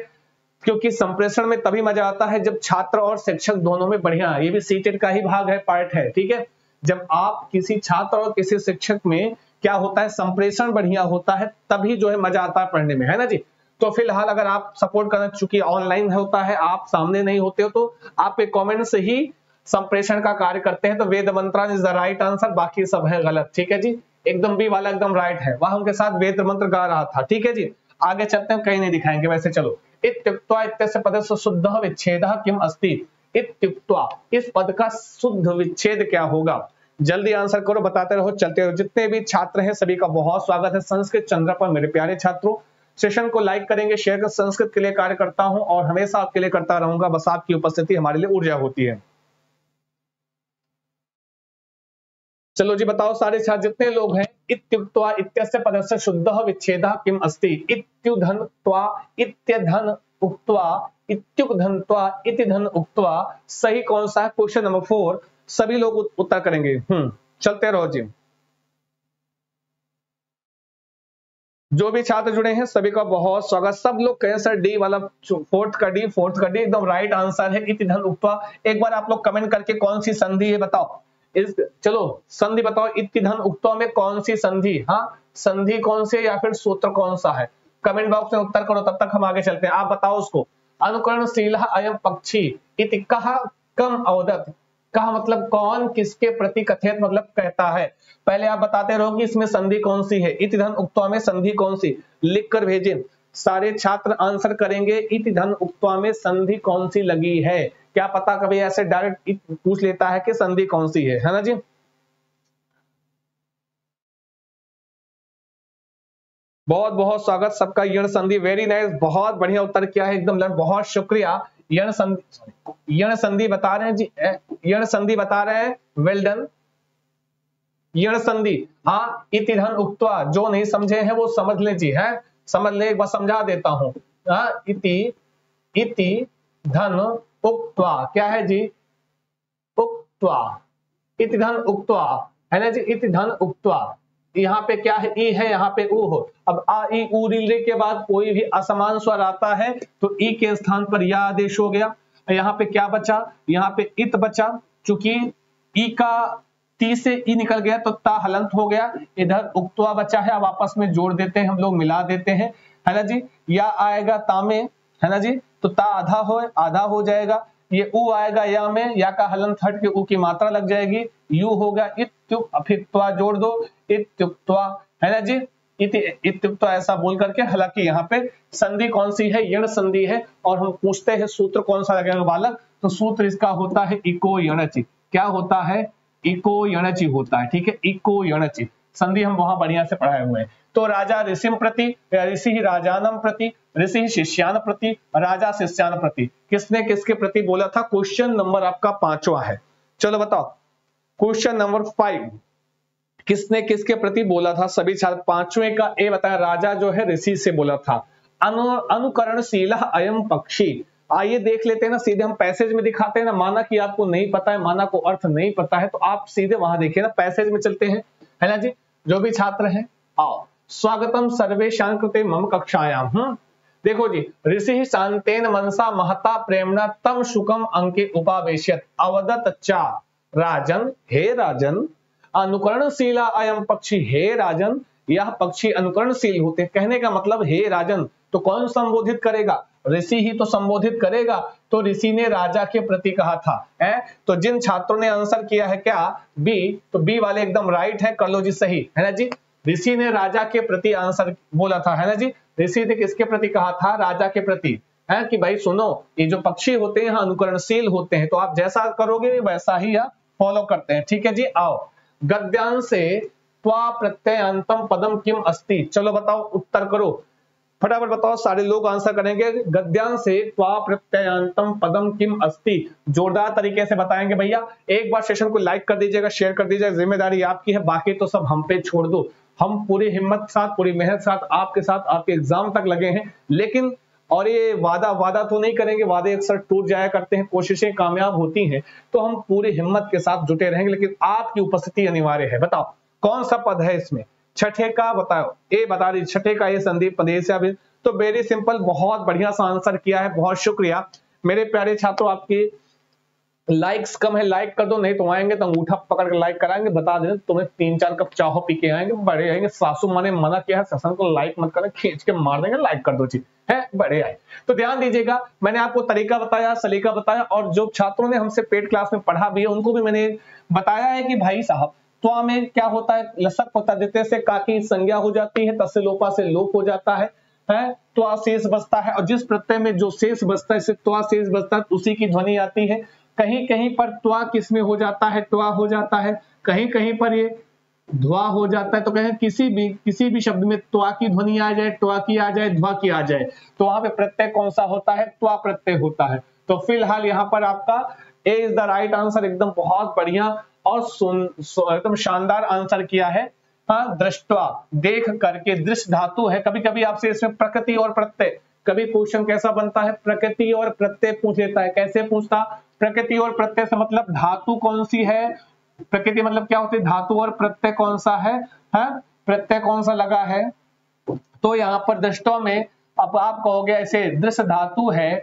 क्योंकि संप्रेषण में तभी मज़ा आता है जब छात्र और शिक्षक दोनों में बढ़िया ये भी सीटेड का ही भाग है पार्ट है, ठीक है? जब आप किसी छात्र और किसी शिक्षक में क्या होता है, संप्रेषण बढ़िया होता है, तभी जो है मज़ा आता है पढ़ने में, है ना जी? तो फ़िलहाल अगर आप सपोर्ट करना, चूँकि ऑनलाइन होता है, आप सामने नहीं होते हो तो आप एक कमेंट से ही संप्रेषण का कार्य करते हैं तो वेद मंत्र इज़ द राइट आंसर बाकी सब है गलत, ठीक है जी? एकदम बी वाला एकदम राइट है, वह उनके साथ वेद मंत्र गा रहा था, ठीक है जी? आगे चलते हैं, कहीं नहीं दिखाएँगे, वैसे चलो। इत्युक्त्वा इत्यस्य शुद्ध विच्छेद किम अस्ति? इत्युक्त्वा, इस पद का शुद्ध विच्छेद क्या होगा? जल्दी आंसर करो, बताते रहो, चलते रहो। जितने भी छात्र हैं, सभी का बहुत स्वागत है। संस्कृत चंद्र पर, मेरे प्यारे छात्रों सेशन को लाइक करेंगे शेयर कर, संस्कृत के लिए कार्य करता हूँ और हमेशा आपके लिए करता रहूँगा। बस आपकी उपस्थिति हमारे लिए ऊर्जा होती है। चलो जी बताओ सारे छात्र जितने लोग हैं इत्युक्त्वा इत्यस्य पदस्य शुद्ध विच्छेद किम अस्ति? इत्युधनत्वा इत्यधन उक्त्वा इत्युक्धनत्वा इति धन उक्त्वा, सही कौन सा है? क्वेश्चन नंबर फोर सभी लोग उत्तर करेंगे। हम्म चलते रहो जी। जो भी छात्र जुड़े हैं, सभी का बहुत स्वागत। सब लोग कहें, सर डी वाला फोर्थ का डी फोर्थ का डी एकदम राइट आंसर है, इति धन उक्त्वा। एक बार आप लोग कमेंट करके कौन सी संधि है, बताओ। इस, चलो, संधि बताओ इति धन उक्तों में कौन सी संधि? हाँ? संधि कौन सी या फिर सूत्र कौन सा है? कमेंट बॉक्स में उत्तर करो, तब तक हम आगे चलते हैं। आप बताओ उसको। अनुकरणशील अयम पक्षी इति कहा कम अवदत। कहा मतलब कौन, किसके प्रति कथित मतलब कहता है? पहले आप बताते रहो कि इसमें संधि कौन सी है। इति धन उक्तों में संधि कौन सी लिख कर भेजे। सारे छात्र आंसर करेंगे, इत धन उक्तवा में संधि कौन सी लगी है? क्या पता कभी ऐसे डायरेक्ट पूछ लेता है कि संधि कौन सी है है ना जी? बहुत बहुत स्वागत सबका, यण संधि वेरी नाइस बहुत बढ़िया उत्तर किया है एकदम बहुत शुक्रिया। यण संधि यण संधि बता रहे हैं जी यण संधि बता रहे हैं वेल डन यण संधि हाँ इति धन उक्तवा, जो नहीं समझे हैं वो समझ ले जी, है। समझ ले, एक बार समझा देता हूँ। इति इति धन उक्तवा। क्या है जी? उक्तवा। इति धन उक्तवा। है ना जी? इति धन उक्तवा। यहाँ पे क्या है? ई है, यहाँ पे ऊ हो। अब आ, ई ऊ रीले के बाद कोई भी असमान स्वर आता है तो ई के स्थान पर यह आदेश हो गया। यहाँ पे क्या बचा? यहाँ पे इत बचा। चूँकि ई का ती से ई निकल गया तो ता हलंत हो गया। इधर उक्तवा बचा है, अब आपस में जोड़ देते हैं, हम लोग मिला देते हैं। है ना जी? या आएगा ता में, है ना जी? तो ता आधा हो आधा हो जाएगा। ये उ आएगा या में, या का हलन हट के उ की मात्रा लग जाएगी। यू होगा इत्युक फिर जोड़ दो। इत्युक्त्वा, है ना जी? इत्युक्त ऐसा बोल करके, हालाँकि यहाँ पे संधि कौन सी है? यण संधि है। और हम पूछते हैं, सूत्र कौन सा लगेगा बालक? तो सूत्र इसका होता है इको यणचि। क्या होता है? इको यणचि होता है, ठीक है? इको यणचि। संधि हम वहाँ बढ़िया से पढ़ाए हुए हैं। तो राजा ऋषि प्रति ऋषि ही राजानम प्रति, ऋषि शिष्यान प्रति, राजा शिष्यान प्रति। किसने किसके प्रति बोला था? क्वेश्चन नंबर आपका पांचवा है। चलो बताओ। Question number five. किसने किसके प्रति बोला था? सभी छात्र, पाँचवें का ए बताया राजा जो है ऋषि से बोला था। अनु, अनुकरणशीला अयम पक्षी। आइए देख लेते हैं ना, सीधे हम पैसेज में दिखाते हैं ना, माना कि आपको नहीं पता है, माना को अर्थ नहीं पता है तो आप सीधे वहाँ देखिए ना, पैसेज में चलते हैं। है ना जी? जो भी छात्र हैं, आओ। स्वागतम सर्वे शांकृते मम कक्षायाम हम्म। देखो जी, ऋषि शांतेन मनसा महता प्रेमणा तम शुकम अंके उपावेश्यत, अवदत चा राजन, हे राजन, अनुकरणशीला अयम पक्षी, हे राजन, यह पक्षी अनुकरणशील होते। कहने का मतलब हे राजन तो कौन संबोधित करेगा? ऋषि ही तो संबोधित करेगा तो ऋषि ने राजा के प्रति कहा था, है? तो जिन छात्रों ने आंसर किया है क्या? बी तो बी वाले एकदम राइट है, कर लो जी सही, है ना जी? ऋषि ने राजा के प्रति आंसर बोला था, है ना जी? ऋषि ने किसके प्रति कहा था? राजा के प्रति, है कि भाई सुनो, ये जो पक्षी होते हैं, अनुकरणशील होते हैं तो आप जैसा करोगे वैसा ही फॉलो करते हैं, ठीक है जी? आओ, गद्यांश से त्वा प्रत्ययंतम पदम किम अस्ति? चलो बताओ, उत्तर करो। फटाफट बताओ, सारे लोग आंसर करेंगे। से त्वा प्रत्ययंतम पदम किम अस्ति? जोरदार तरीके से बताएँगे भैया। एक बार सेशन को लाइक कर दीजिएगा शेयर कर दीजिएगा। ज़िम्मेदारी आपकी है, बाकी तो सब हम पे छोड़ दो। हम पूरी हिम्मत साथ, पूरी मेहनत साथ, आपके साथ, आपके एग्ज़ाम तक लगे हैं। लेकिन, और ये वादा वादा तो नहीं करेंगे, वादे अक्सर टूट जाया करते हैं, कोशिशें कामयाब होती हैं। तो हम पूरी हिम्मत के साथ जुटे रहेंगे, लेकिन आपकी उपस्थिति अनिवार्य है। बताओ, कौन सा पद है इसमें? छठे का बताओ, ए बता दीजिए, छठे का ये संदीप प्रदेश तो वेरी सिंपल बहुत बढ़िया सा आंसर किया है, बहुत शुक्रिया। मेरे प्यारे छात्रों, आपकी लाइक्स कम है लाइक कर दो, नहीं तो आएँगे तो अंगूठा पकड़ के लाइक कराएँगे, बता दें तुम्हें तीन चार कप चाहो पी के आएँगे, बड़े आएँगे, सासू माने मना किया है ससन को लाइक मत करें, खींच के मार देंगे लाइक कर दो जी। है, बड़े आए। तो ध्यान दीजिएगा, मैंने आपको तरीका बताया, सलीका बताया, और जो छात्रों ने हमसे पेड क्लास में पढ़ा भी है, उनको भी मैंने बताया है कि भाई साहब त्वा में क्या होता है? लसक होता है। देते से संज्ञा हो जाती है, तसे लोपा से लोप हो जाता है। है? त्वा शेष बचता है। और जिस प्रत्यय में जो शेष बसता है त्वा शेष बचता है, उसी की ध्वनि आती है। कहीं कहीं पर त्वा किसमें हो जाता है? त्वा हो जाता है। कहीं कहीं पर ये ध्वा हो जाता है। तो कहें किसी भी किसी भी शब्द में त्वा की ध्वनि आ जाए, त्वा की आ जाए, ध्वा की आ जाए। तो वहाँ पे प्रत्यय कौन सा होता है? त्वा प्रत्यय होता है। तो फ़िलहाल यहाँ पर आपका A is the right answer एकदम बहुत बढ़िया और सुन एकदम शानदार आंसर किया है हाँ दृष्टवा। देख करके दृश्य धातु है। कभी कभी आपसे इसमें प्रकृति और प्रत्यय। कभी क्वेश्चन कैसा बनता है? प्रकृति और प्रत्यय पूछ लेता है। कैसे पूछता? प्रकृति और प्रत्यय से मतलब धातु कौन सी है? प्रकृति मतलब क्या होती है? धातु और प्रत्यय कौन सा है, है? प्रत्यय कौन सा लगा है? तो यहाँ पर दृष्टों में अब आप कहोगे ऐसे दृश्य धातु है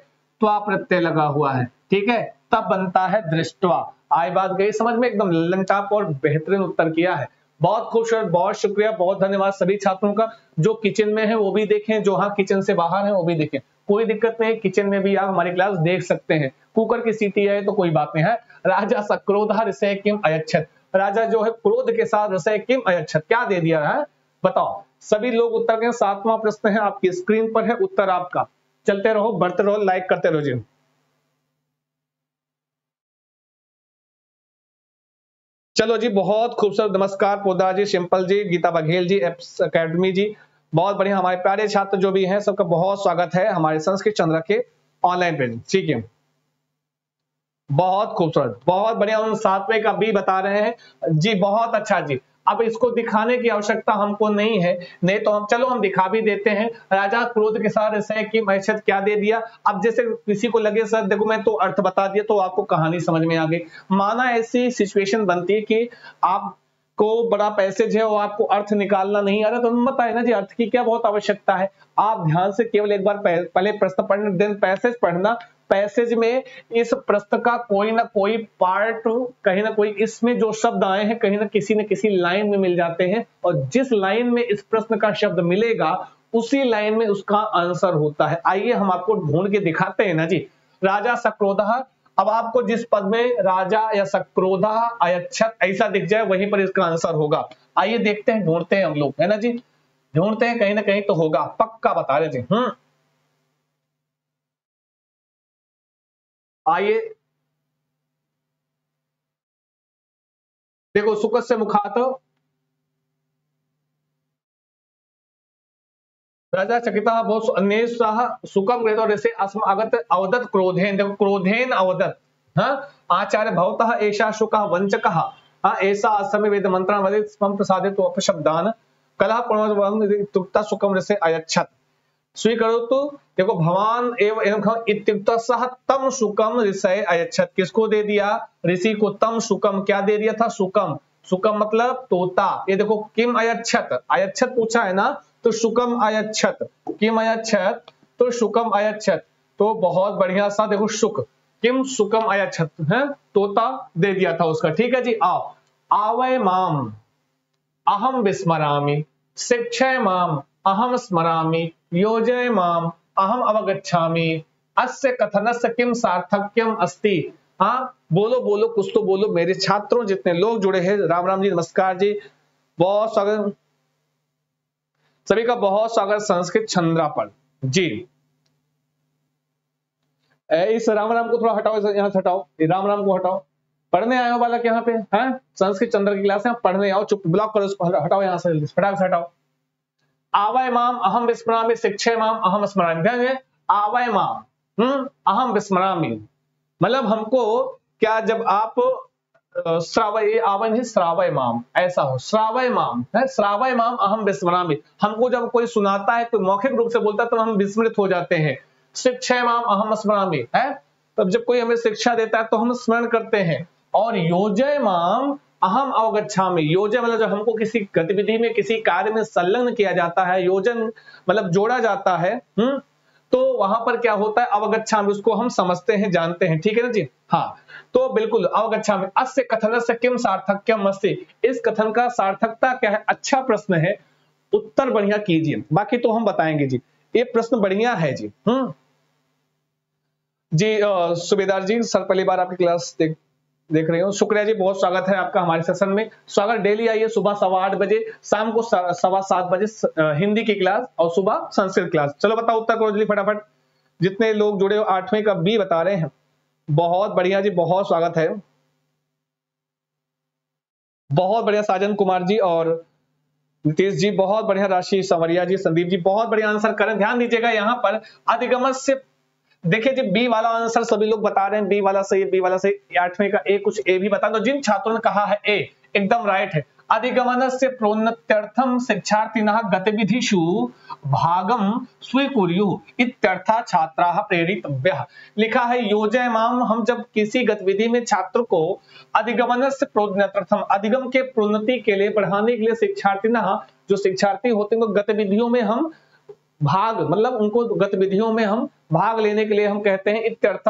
तो आप प्रत्यय लगा हुआ है। ठीक है? तब बनता है दृष्टवा। आई बात गई समझ में एकदम लंटाप और बेहतरीन उत्तर किया है। बहुत खुश और बहुत शुक्रिया, बहुत धन्यवाद सभी छात्रों का, जो किचन में है, वो भी देखें, जो हाँ किचन से बाहर है, वो भी देखें। कोई दिक्कत नहीं, किचन में भी आप हमारी क्लास देख सकते हैं। कुकर की सीटी है तो कोई बात नहीं है। राजा सक्रोध ऋषय किम अयच्छत। राजा जो है, क्रोध के साथ ऋषय किम अयच्छत। क्या दे दिया है? बताओ। सभी लोग उत्तर के सातवां प्रश्न है आपकी स्क्रीन पर है, उत्तर आपका। चलते रहो, बढ़ते रहो लाइक करते रहो, जी। चलो जी, बहुत खूबसूरत नमस्कार पोदा जी, सिंपल जी, गीता बघेल जी, एप्स अकेडमी जी। बहुत बढ़िया, हमारे प्यारे छात्र जो भी हैं, सबका बहुत स्वागत है हमारे संस्कृत चंद्र के ऑनलाइन पेज ठीक है? बहुत खूबसूरत, बहुत बढ़िया, उन सातवें का भी बता रहे हैं। जी, बहुत अच्छा जी। अब इसको दिखाने की आवश्यकता हमको नहीं है। नहीं तो हम, चलो हम दिखा भी देते हैं। राजा क्रोध के साथ ऐसा कि क्या दे दिया? अब जैसे किसी को लगे, सर, देखो मैं तो अर्थ बता दिया तो आपको कहानी समझ में आ गई। माना ऐसी सिचुएशन बनती है कि आप को बड़ा पैसेज है और आपको अर्थ निकालना नहीं आ रहा तो बताए ना जी, अर्थ की क्या बहुत आवश्यकता है। आप ध्यान से केवल एक बार पहले प्रश्न पढ़ने देन पैसेज पढ़ना पैसेज में इस प्रश्न का कोई ना कोई पार्ट कहीं ना कोई इसमें जो शब्द आए हैं, कहीं ना किसी न किसी लाइन में मिल जाते हैं और जिस लाइन में इस प्रश्न का शब्द मिलेगा, उसी लाइन में उसका आंसर होता है। आइए हम आपको ढूंढ के दिखाते हैं ना जी। राजा सक्रोधा, अब आपको जिस पद में राजा या सक्रोधा अयक्षत ऐसा दिख जाए, वहीं पर इसका आंसर होगा। आइए देखते हैं, ढूंढते हैं हम लोग, है ना जी? ढूंढते हैं, कहीं ना कहीं तो होगा। पक्का बता रहे जी। हम्म। आइए। देखो सुख से मुखात। राजा चकिता बहुत अन्य सुखम ऋषि अस्म आगत अवदत क्रोधेन। देखो, क्रोधेन अवदत हाँ? आचार्य भवतः ऐसा शुक वंचक। हाँ ऐसा असमय वेद मंत्र प्रसादित अपशब्दान। कला तुक्ता सुखम ऋषि अयच्छत। स्वीकरो तो देखो, भवान एवं इत्युक्त सह तम सुकम ऋषय अयच्छत। किसको दे दिया? ऋषि को तम सुकम क्या दे दिया था? सुकम सुकम मतलब तोता। ये देखो, किम अयच्छत? अयच्छत पूछा है ना? तो सुकम अयच्छत। किम अयच्छत? तो सुकम अयच्छत। तो बहुत बढ़िया सा देखो, सुख। किम सुकम अयच्छत? है? तोता दे दिया था उसका। ठीक है जी, आओ। आवय माम। अहम विस्मरामी। शिक्षय माम। अहम स्मरामी। योजय माम, अहम अवगच्छामी। अस्य कथनस्य किम सार्थक्यम अस्ति? हाँ? बोलो बोलो, कुछ तो बोलो। मेरे छात्रों, जितने लोग जुड़े हैं, राम राम जी, नमस्कार जी। बहुत स्वागत सभी का बहुत स्वागत संस्कृत चंद्रा पर जी इस राम राम को थोड़ा हटाओ यहाँ से हटाओ। राम राम को हटाओ। पढ़ने आए हो बालक यहाँ पे, हैं? संस्कृत चंद्र की क्लास है, पढ़ने आओ, चुप, ब्लॉक करो उसको हटाओ यहाँ से फटाक से हटाओ। आवय माम, अहम विस्मरामी, शिक्षे माम, अहम स्मरामी ध्यान आवय माम हम्म अहम विस्मरामी। मतलब हमको क्या जब आप श्रावय आवन ही श्रावय माम, ऐसा हो। श्रावय माम, है? श्रावय माम, अहम विस्मरामी। हमको जब कोई सुनाता है, कोई मौखिक रूप से बोलता है तो हम विस्मृत हो जाते हैं। शिक्षा माम, अहम स्मरामी, है? तब जब कोई हमें शिक्षा देता है तो हम स्मरण करते हैं। और योजय माम अहम अवगछा में योजन मतलब जब हमको किसी गतिविधि में, किसी कार्य में संलग्न किया जाता है, योजन मतलब जोड़ा जाता है हम्म तो वहाँ पर क्या होता है? अवगछा में उसको हम समझते हैं, जानते हैं। ठीक है ना जी? हाँ। तो बिल्कुल अवगछा में अस्य कथन से किम सार्थक्यम अस्ति? इस कथन का सार्थकता क्या है? अच्छा प्रश्न है। उत्तर बढ़िया कीजिए। बाकी तो हम बताएँगे जी। ये प्रश्न बढ़िया है जी। हम्म। जी सुबेदार जी, सर पहली बार आपकी क्लास देख देख रहे हो। शुक्रिया जी, बहुत स्वागत है आपका हमारे सेशन में। स्वागत डेली आइए सुबह सवा आठ बजे, शाम को सवा सात बजे हिंदी की क्लास और सुबह संस्कृत क्लास। चलो बताओ उत्तर करो जल्दी फटाफट। जितने लोग जुड़े हो, आठवें का बी बता रहे हैं। बहुत बढ़िया जी, बहुत स्वागत है। बहुत बढ़िया साजन कुमार जी और नीतीश जी, बहुत बढ़िया राशि संवरिया जी, संदीप जी, बहुत बढ़िया आंसर करें। ध्यान दीजिएगा यहाँ पर। अधिगम से देखिए जी बी वाला आंसर सभी लोग बता रहे हैं बी वाला सही बी वाला सही आठवें का ए कुछ ए भी बता दो। जिन छात्रों ने कहा है ए एकदम राइट है। अधिगमन से प्रोन्नत्यर्थम शिक्षार्थिन गतिविधिषु भागम स्वीकुर्यु इत्यर्था छात्रा प्रेरितव्य। लिखा है, योजय माम, हम जब किसी गतिविधि में छात्र को अधिगमन से प्रोन्नत्यर्थम अधिगम के प्रोन्नति के लिए बढ़ाने के लिए शिक्षार्थी जो शिक्षार्थी होते हैं गतिविधियों में हम भाग मतलब उनको गतिविधियों में हम भाग लेने के लिए हम कहते हैं इत्यर्थ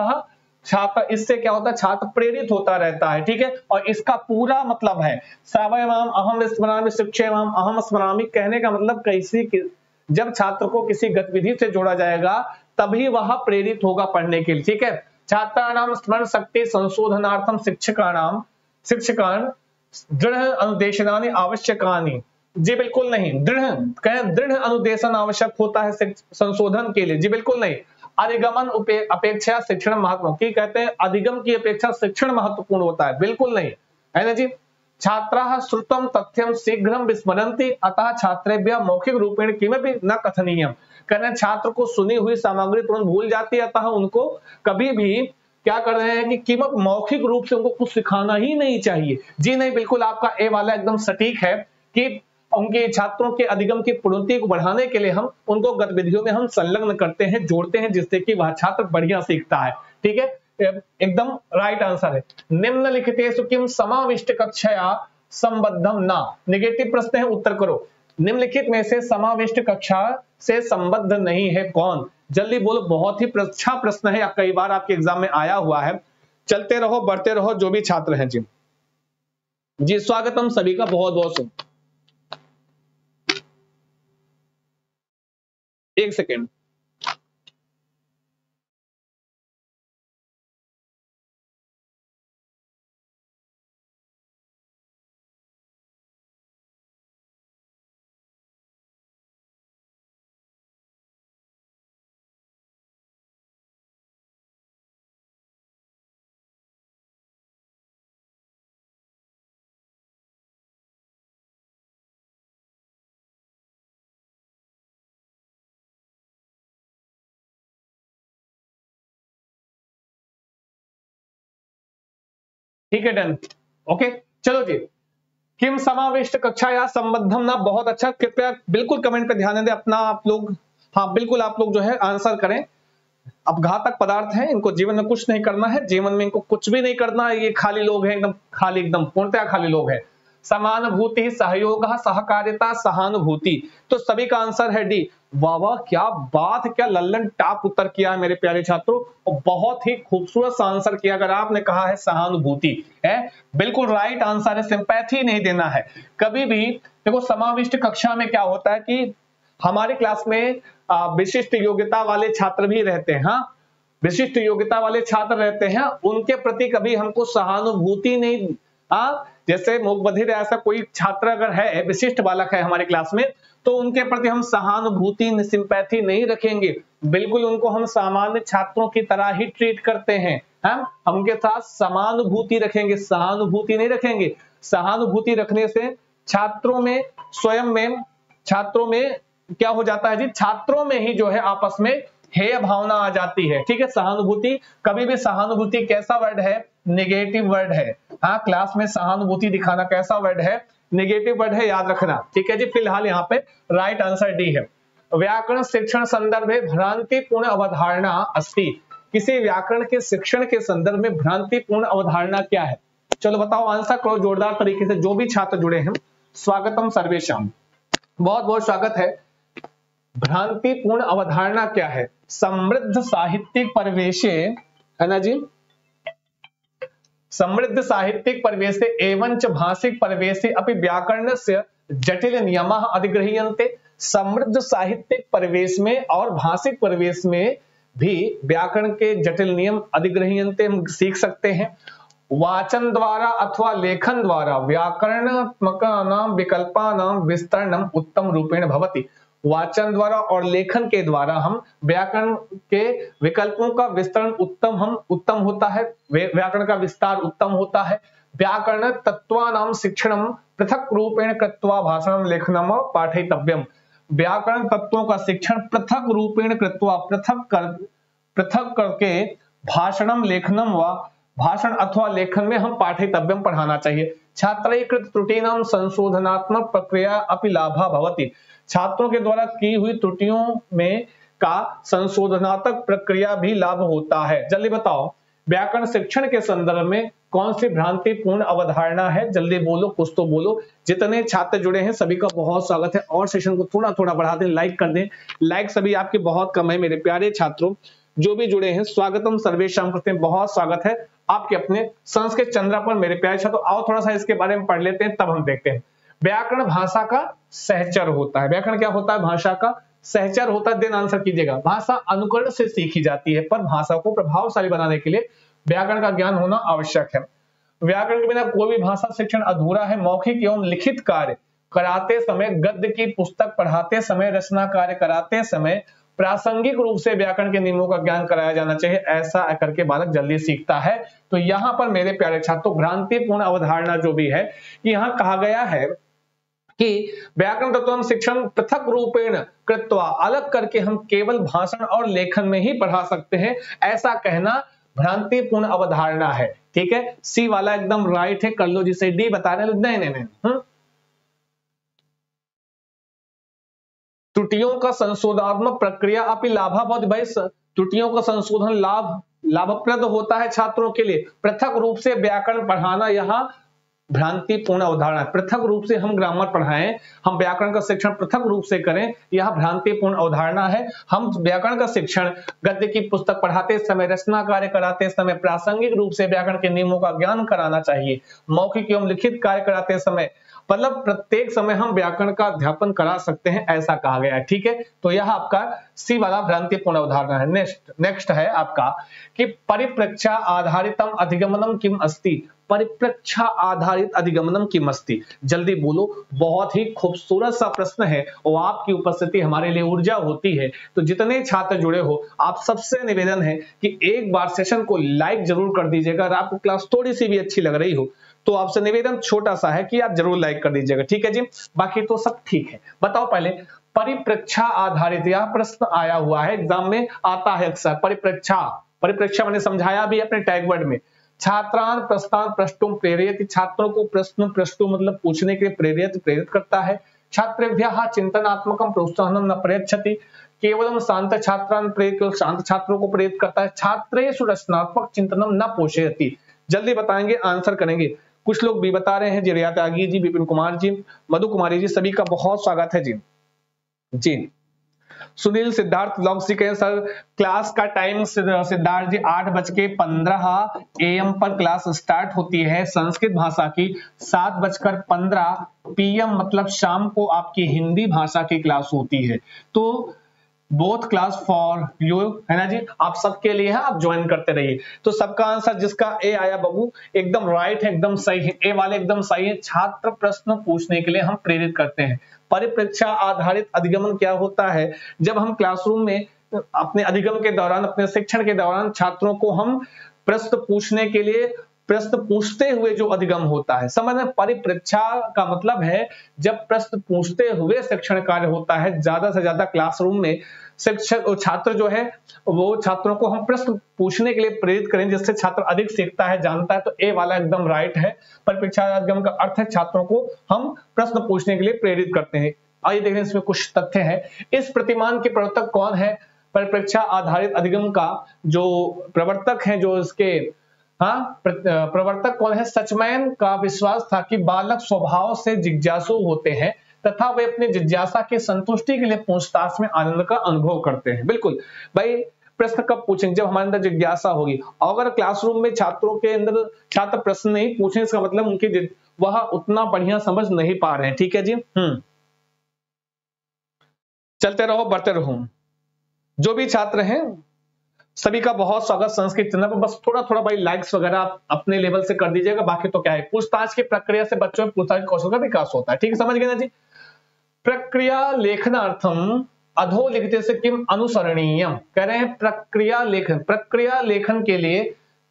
छात्र, इससे क्या होता है? छात्र प्रेरित होता रहता है, ठीक है? और इसका पूरा मतलब है सवयमाम अहम स्मरामी शिक्षेमाम अहम स्मरामी कहने का मतलब कैसी जब छात्र को किसी गतिविधि से जोड़ा जाएगा, तभी वह प्रेरित होगा पढ़ने के लिए, ठीक है? छात्रा नाम स्मरण शक्ति संशोधनार्थम शिक्षका नाम शिक्षकान, दृढ़ अनुदेशनानि आवश्यकानि। जी, बिल्कुल नहीं। दृढ़, कहें, दृढ़ अनुदेशन आवश्यक होता है संशोधन के लिए। जी, बिल्कुल नहीं। अधिगमन अपेक्षा शिक्षण महत्व। की कहते हैं, अधिगम की अपेक्षा शिक्षण महत्वपूर्ण होता है। बिल्कुल नहीं। है ना जी? छात्रा श्रुतम तथ्यम शीघ्र विस्मरती अतः छात्रेभ्य मौखिक रूपेण किमपि न कथनीय कहना छात्र को सुनी हुई सामग्री तुरंत भूल जाती है, अतः उनको कभी भी क्या कर रहे हैं कि कीमत मौखिक रूप से उनको कुछ सिखाना ही नहीं चाहिए। जी नहीं, बिल्कुल आपका ए वाला एकदम सटीक है कि उनके छात्रों के अधिगम की पूर्णति को बढ़ाने के लिए हम उनको गतिविधियों में हम संलग्न करते हैं, जोड़ते हैं, जिससे कि वह छात्र बढ़िया सीखता है। ठीक है? एकदम राइट आंसर है। निम्नलिखित किम समाविष्ट कक्षया संबद्धम ना? निगेटिव प्रश्न है, उत्तर करो। निम्नलिखित में से समाविष्ट कक्षा से संबद्ध नहीं है कौन? जल्दी बोलो, बहुत ही अच्छा प्रश्न है कई बार आपके एग्ज़ाम में आया हुआ है। चलते रहो, बढ़ते रहो, जो भी छात्र हैं, जी। जी, स्वागतम सभी का बहुत बहुत सुन। एक सेकेंड ठीक है, डन। ओके चलो जी। किम समाविष्ट कक्षा या संबद्धम ना बहुत अच्छा कृपया बिल्कुल कमेंट पे ध्यान दें, अपना आप लोग हाँ बिल्कुल आप लोग जो है आंसर करें। अब घातक पदार्थ हैं, इनको जीवन में कुछ नहीं करना है, जीवन में इनको कुछ भी नहीं करना है, ये खाली लोग हैं, एकदम खाली, एकदम पूर्णतया खाली लोग हैं? समानुभूति, सहयोग, सहकारिता, सहानुभूति। तो सभी का आंसर है डी। वाह वाह, क्या बात, क्या लल्लन टाप उत्तर किया है मेरे प्यारे छात्रों। और बहुत ही खूबसूरत आंसर किया, अगर आपने कहा है सहानुभूति, है? बिल्कुल राइट आंसर है सिंपैथी नहीं देना है। कभी भी, देखो, समाविष्ट कक्षा में क्या होता है कि हमारे क्लास में विशिष्ट योग्यता वाले छात्र भी रहते हैं हाँ? विशिष्ट योग्यता वाले छात्र रहते हैं, उनके प्रति कभी हमको सहानुभूति नहीं हाँ? जैसे मूक बधिर ऐसा कोई छात्र अगर है, विशिष्ट बालक है हमारे क्लास में तो उनके प्रति हम सहानुभूति सिंपैथी नहीं रखेंगे। बिल्कुल उनको हम सामान्य छात्रों की तरह ही ट्रीट करते हैं। हम उनके साथ समानुभूति रखेंगे, सहानुभूति नहीं रखेंगे। सहानुभूति रखने से छात्रों में, स्वयं में, छात्रों में क्या हो जाता है जी? छात्रों में ही जो है आपस में हेय भावना आ जाती है। ठीक है? सहानुभूति, कभी भी सहानुभूति कैसा वर्ड है नेगेटिव वर्ड है। हाँ क्लास में सहानुभूति दिखाना कैसा वर्ड है? निगेटिव वर्ड है, याद रखना। ठीक है जी, फ़िलहाल यहाँ पे राइट आंसर डी है। व्याकरण शिक्षण संदर्भ में भ्रांतिपूर्ण अवधारणा अस्ति किसी व्याकरण के शिक्षण के संदर्भ में भ्रांतिपूर्ण अवधारणा क्या है? चलो बताओ आंसर करो, जोरदार तरीके से, जो भी छात्र जुड़े हैं। स्वागतम सर्वेशम। बहुत बहुत स्वागत है। भ्रांतिपूर्ण अवधारणा क्या है? समृद्ध साहित्यिक परिवेश, है ना जी? समृद्ध साहित्यिक परिवेश एवं भाषिक परिवेश व्याकरण से जटिल नियम अधिग्रहते समृद्ध साहित्यिक परिवेश में और भाषिक परिवेश में भी व्याकरण के जटिल नियम अधिग्रहते हम सीख सकते हैं। वाचन द्वारा अथवा लेखन द्वारा व्याकरणात्मक नाम विकल्पा नाम विस्तरणम उत्तम रूपेण भवती। वाचन द्वारा और लेखन के द्वारा हम व्याकरण के विकल्पों का विस्तरण उत्तम हम उत्तम होता है व्याकरण का विस्तार उत्तम होता है। व्याकरण तत्वानाम शिक्षण पृथक रूपेण कृत्वा भाषण लेखनम पाठितव्यम व्याकरण तत्वों का शिक्षण पृथक रूपेण कृत्वा पृथक कर, पृथक करके भाषणम लेखनम व भाषण अथवा लेखन में हम पाठितव्यम पढ़ाना चाहिए। छात्रीकृत त्रुटि संशोधनात्मक प्रक्रिया अपि लाभा भवती। छात्रों के द्वारा की हुई त्रुटियों में का संशोधनात्मक प्रक्रिया भी लाभ होता है। जल्दी बताओ, व्याकरण शिक्षण के संदर्भ में कौन सी भ्रांतिपूर्ण अवधारणा है? जल्दी बोलो, कुछ तो बोलो। जितने छात्र जुड़े हैं, सभी का बहुत स्वागत है। और सेशन को थोड़ा थोड़ा बढ़ा दें लाइक कर दें। लाइक सभी आपके बहुत कम है, मेरे प्यारे छात्रों। जो भी जुड़े हैं, स्वागतम सर्वेशम करते हैं, बहुत स्वागत है। आपके अपने संस्कृत चंद्रा पर, मेरे प्यारे छात्रों, आओ थोड़ा सा इसके बारे में पढ़ लेते हैं, तब हम देखते हैं। व्याकरण भाषा का सहचर होता है। व्याकरण क्या होता है? भाषा का सहचर होता है। देन आंसर कीजिएगा। भाषा अनुकरण से सीखी जाती है, पर भाषा को प्रभावशाली बनाने के लिए व्याकरण का ज्ञान होना आवश्यक है। व्याकरण के बिना कोई भी भाषा शिक्षण अधूरा है। मौखिक एवं लिखित कार्य कराते समय, गद्य की पुस्तक पढ़ाते समय, रचना कार्य कराते समय प्रासंगिक रूप से व्याकरण के नियमों का ज्ञान कराया जाना चाहिए। ऐसा करके बालक जल्दी सीखता है। तो यहाँ पर मेरे प्यारे छात्रों, भ्रांतिपूर्ण अवधारणा जो भी है, यहाँ कहा गया है कि व्याकरण तत्व शिक्षण पृथक रूपेण कृत्वा अलग करके हम केवल भाषण और लेखन में ही पढ़ा सकते हैं। ऐसा कहना भ्रांतिपूर्ण अवधारणा है। ठीक है? सी वाला एकदम राइट है, कर लो जिसे डी बता रहे नहीं नहीं नहीं हम्म। त्रुटियों का संशोधात्मक प्रक्रिया अपनी लाभाबोध भाई त्रुटियों का संशोधन लाभ, लाभप्रद होता है छात्रों के लिए। पृथक रूप से व्याकरण पढ़ाना यहाँ भ्रांतिपूर्ण अवधारणा पृथक रूप से हम ग्रामर पढ़ाएँ, हम व्याकरण का शिक्षण पृथक रूप से करें, यह भ्रांतिपूर्ण अवधारणा है। हम व्याकरण का शिक्षण गद्य की पुस्तक पढ़ाते समय, रचना कार्य कराते समय, प्रासंगिक रूप से व्याकरण के नियमों का ज्ञान कराना चाहिए। मौखिक एवं लिखित कार्य कराते समय मतलब प्रत्येक समय हम व्याकरण का अध्यापन करा सकते हैं, ऐसा कहा गया है। ठीक है? तो यह आपका सी वाला भ्रांतिपूर्ण उदाहरण है। नेक्स्ट नेक्स्ट है आपका कि परिप्रेक्षा आधारितम अधिगमनम किम अस्ति? परिप्रेक्षा आधारित अधिगमनम की मस्ती। जल्दी बोलो, बहुत ही खूबसूरत सा प्रश्न है और आपकी उपस्थिति हमारे लिए ऊर्जा होती है। तो जितने छात्र जुड़े हो, आप सबसे निवेदन है कि एक बार सेशन को लाइक ज़रूर कर दीजिएगा अगर आपको क्लास थोड़ी सी भी अच्छी लग रही हो तो आपसे निवेदन छोटा सा है कि आप ज़रूर लाइक कर दीजिएगा। ठीक है जी? बाकी तो सब ठीक है। बताओ पहले परिप्रेक्षा आधारित यह प्रश्न आया हुआ है। एग्ज़ाम में आता है अक्सर परिप्रेक्षा परिप्रेक्षा मैंने समझाया भी अपने टैग वर्ड में। छात्रान प्रस्तान प्रश्नों प्रेरित छात्रों को प्रश्न प्रश्नों मतलब पूछने के लिए प्रेरित प्रेरित करता है। छात्रेभ्य चिंतनात्मक प्रोत्साहन न प्रयच्छति। केवल शांत छात्रान प्रेरित, शांत छात्रों को प्रेरित करता है। छात्रेषु रचनात्मक चिंतनम न पोषयति। जल्दी बताएँगे, आंसर करेंगे। कुछ लोग भी बता रहे हैं, जी रिया त्यागी जी, विपिन कुमार जी, मधु कुमारी जी, सभी का बहुत स्वागत है जी। जी। सुनील सिद्धार्थ जी कहें सर। क्लास का टाइम सिद्धार्थ जी, आठ बज के पंद्रह ए एम पर क्लास स्टार्ट होती है संस्कृत भाषा की। सात बजकर पंद्रह पीएम मतलब शाम को आपकी हिंदी भाषा की क्लास होती है। तो बोथ क्लास फॉर यू है ना जी? आप सबके लिए है, आप ज्वाइन करते रहिए। तो सबका आंसर जिसका ए आया बाबू, एकदम राइट है, एकदम सही है। ए वाले एकदम सही है। छात्र प्रश्न पूछने के लिए हम प्रेरित करते हैं। परिप्रेक्षा आधारित अधिगमन क्या होता है? जब हम क्लासरूम में अपने अधिगम के दौरान, अपने शिक्षण के दौरान छात्रों को हम प्रश्न पूछने के लिए प्रश्न पूछते हुए जो अधिगम होता है, समझ में परिप्रेक्षा का मतलब है जब प्रश्न पूछते हुए शिक्षण कार्य होता है, ज़्यादा से ज़्यादा क्लासरूम में शिक्षक छात्र जो है, वो छात्रों को हम प्रश्न पूछने के लिए प्रेरित करें, जिससे छात्र अधिक सीखता है, जानता है तो ए वाला एकदम राइट है। परिप्रेक्षा अधिगम का अर्थ है छात्रों को हम प्रश्न पूछने के लिए प्रेरित करते हैं। आइए देखते हैं इसमें कुछ तथ्य है। इस प्रतिमान के प्रवर्तक कौन है? परिप्रेक्षा आधारित अधिगम का जो प्रवर्तक है, जो इसके हाँ प्रवर्तक कौन है? सचमैन का विश्वास था कि बालक स्वभाव से जिज्ञासु होते हैं। तथा वे अपनी जिज्ञासा के संतुष्टि के लिए पूछताछ में आनंद का अनुभव करते हैं। बिल्कुल। भाई, प्रश्न कब पूछेंगे? जब हमारे अंदर जिज्ञासा होगी। अगर क्लासरूम में छात्रों के अंदर छात्र प्रश्न नहीं पूछे, इसका मतलब उनकी वह उतना बढ़िया समझ नहीं पा रहे हैं। ठीक है जी? हम्म। चलते रहो, बढ़ते रहो। जो भी छात्र हैं, सभी का बहुत स्वागत संस्कृत चैनल पर। बस थोड़ा थोड़ा भाई लाइक्स वगैरह आप अपने लेवल से कर दीजिएगा। बाकी तो क्या है, पूछताछ की प्रक्रिया से बच्चों में पूछताछ कौशल का विकास होता है। ठीक है, समझ गए ना जी? प्रक्रिया लेखनार्थम अधो लिखते से किम अनुसरणीय? कह रहे हैं प्रक्रिया लेखन प्रक्रिया लेखन के लिए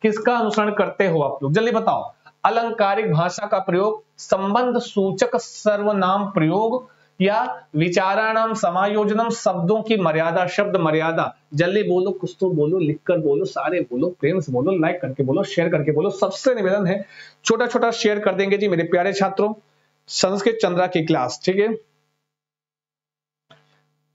किसका अनुसरण करते हो आप लोग? जल्दी बताओ। अलंकारिक भाषा का प्रयोग, संबंध सूचक सर्वनाम प्रयोग या विचाराणाम समायोजनम शब्दों की मर्यादा, शब्द मर्यादा। जल्दी बोलो, कुछ तो बोलो, लिखकर बोलो, सारे बोलो, प्रेम से बोलो लाइक करके बोलो शेयर करके बोलो। सबसे निवेदन है छोटा छोटा शेयर कर देंगे जी मेरे प्यारे छात्रों। संस्कृत चंद्रा की क्लास ठीक है?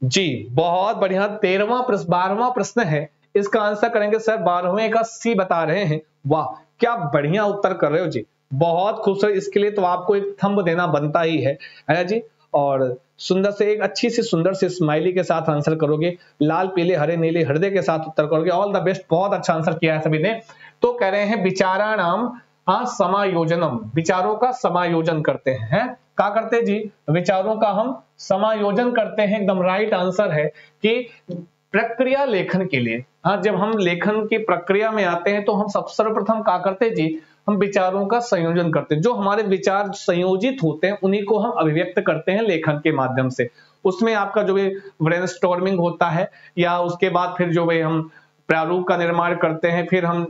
जी, बहुत बढ़िया। तेरहवा प्रश्न बारहवा प्रश्न है। इसका आंसर करेंगे सर, बारहवें का सी बता रहे हैं। वाह, क्या बढ़िया उत्तर कर रहे हो जी। बहुत खूबसूरत इसके लिए तो आपको एक थंब देना बनता ही है है जी? और सुंदर से, एक अच्छी सी, सुंदर सी स्माइली के साथ आंसर करोगे। लाल, पीले, हरे, नीले, हृदय के साथ उत्तर करोगे। ऑल द बेस्ट बहुत अच्छा आंसर किया है सभी ने। तो कह रहे हैं विचारा नाम हाँ समायोजनम, विचारों का समायोजन करते हैं। क्या करते जी? विचारों का हम समायोजन करते हैं। एकदम राइट आंसर है कि प्रक्रिया लेखन के लिए। हाँ जब हम लेखन की प्रक्रिया में आते हैं तो हम सब सर्वप्रथम क्या करते जी? हम विचारों का संयोजन करते हैं। जो हमारे विचार संयोजित होते हैं, उन्हीं को हम अभिव्यक्त करते हैं लेखन के माध्यम से। उसमें आपका जो भी ब्रेन होता है, या उसके बाद फिर जो है हम प्रारूप का निर्माण करते हैं, फिर हम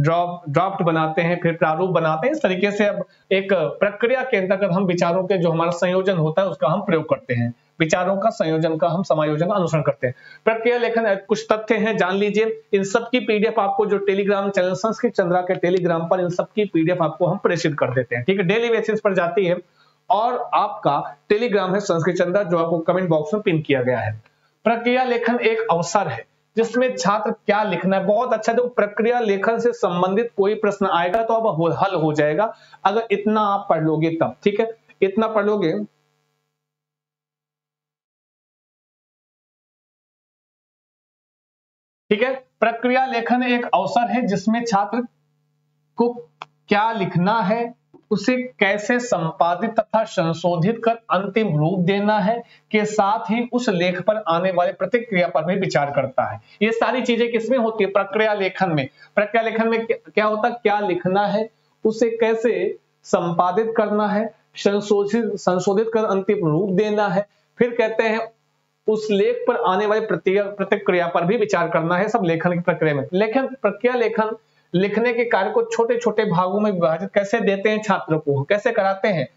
ड्राफ्ट बनाते हैं, फिर प्रारूप बनाते हैं। इस तरीके से अब एक प्रक्रिया के अंतर्गत हम विचारों के जो हमारा संयोजन होता है, उसका हम प्रयोग करते हैं। विचारों का संयोजन का हम समायोजन अनुसरण करते हैं। प्रक्रिया लेखन कुछ तथ्य हैं, जान लीजिए। इन सब की पीडीएफ आपको जो टेलीग्राम चैनल, संस्कृत चंद्रा के टेलीग्राम पर इन सब की पीडीएफ आपको हम प्रेषित कर देते हैं। ठीक है, डेली बेसिस पर जाती है। और आपका टेलीग्राम है संस्कृत चंद्रा, जो आपको कमेंट बॉक्स में पिन किया गया है। प्रक्रिया लेखन एक अवसर है। जिसमें छात्र क्या लिखना है, बहुत अच्छा देखो प्रक्रिया लेखन से संबंधित कोई प्रश्न आएगा तो अब हल हो जाएगा। अगर इतना आप पढ़ लोगे तब, ठीक है? इतना पढ़ लोगे। ठीक है? प्रक्रिया लेखन एक अवसर है जिसमें छात्र को क्या लिखना है उसे कैसे संपादित तथा संशोधित कर अंतिम रूप देना है के साथ ही उस लेख पर आने वाले प्रतिक्रिया पर भी विचार करता है। ये सारी चीज़ें किसमें होती है? प्रक्रिया लेखन में। प्रक्रिया लेखन में क्या होता क्या लिखना है? उसे कैसे संपादित करना है? संशोधित संशोधित कर अंतिम रूप देना है। फिर कहते हैं, उस लेख पर आने वाली प्रतिक्रिया पर भी विचार करना है सब लेखन की प्रक्रिया में। लेखन, प्रक्रिया लेखन लिखने के कार्य को छोटे छोटे भागों में विभाजित कैसे देते हैं छात्रों को? कैसे कराते हैं?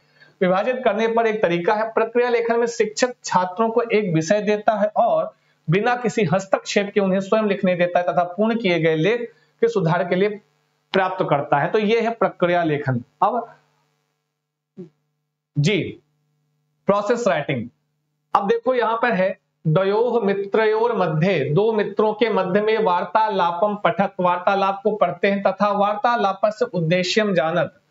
विभाजित करने पर एक तरीका है, प्रक्रिया लेखन में शिक्षक छात्रों को एक विषय देता है और बिना किसी हस्तक्षेप के उन्हें स्वयं लिखने देता है तथा पूर्ण किए गए लेख के सुधार के लिए प्राप्त करता है। तो यह है प्रक्रिया लेखन। अब जी प्रोसेस राइटिंग अब देखो यहाँ पर है द्वयोह मित्रोर मध्य, दो मित्रों के मध्य में वार्तालापम पठक वार्तालाप को पढ़ते हैं तथा वार्तालाप से उद्देश्यम जानत।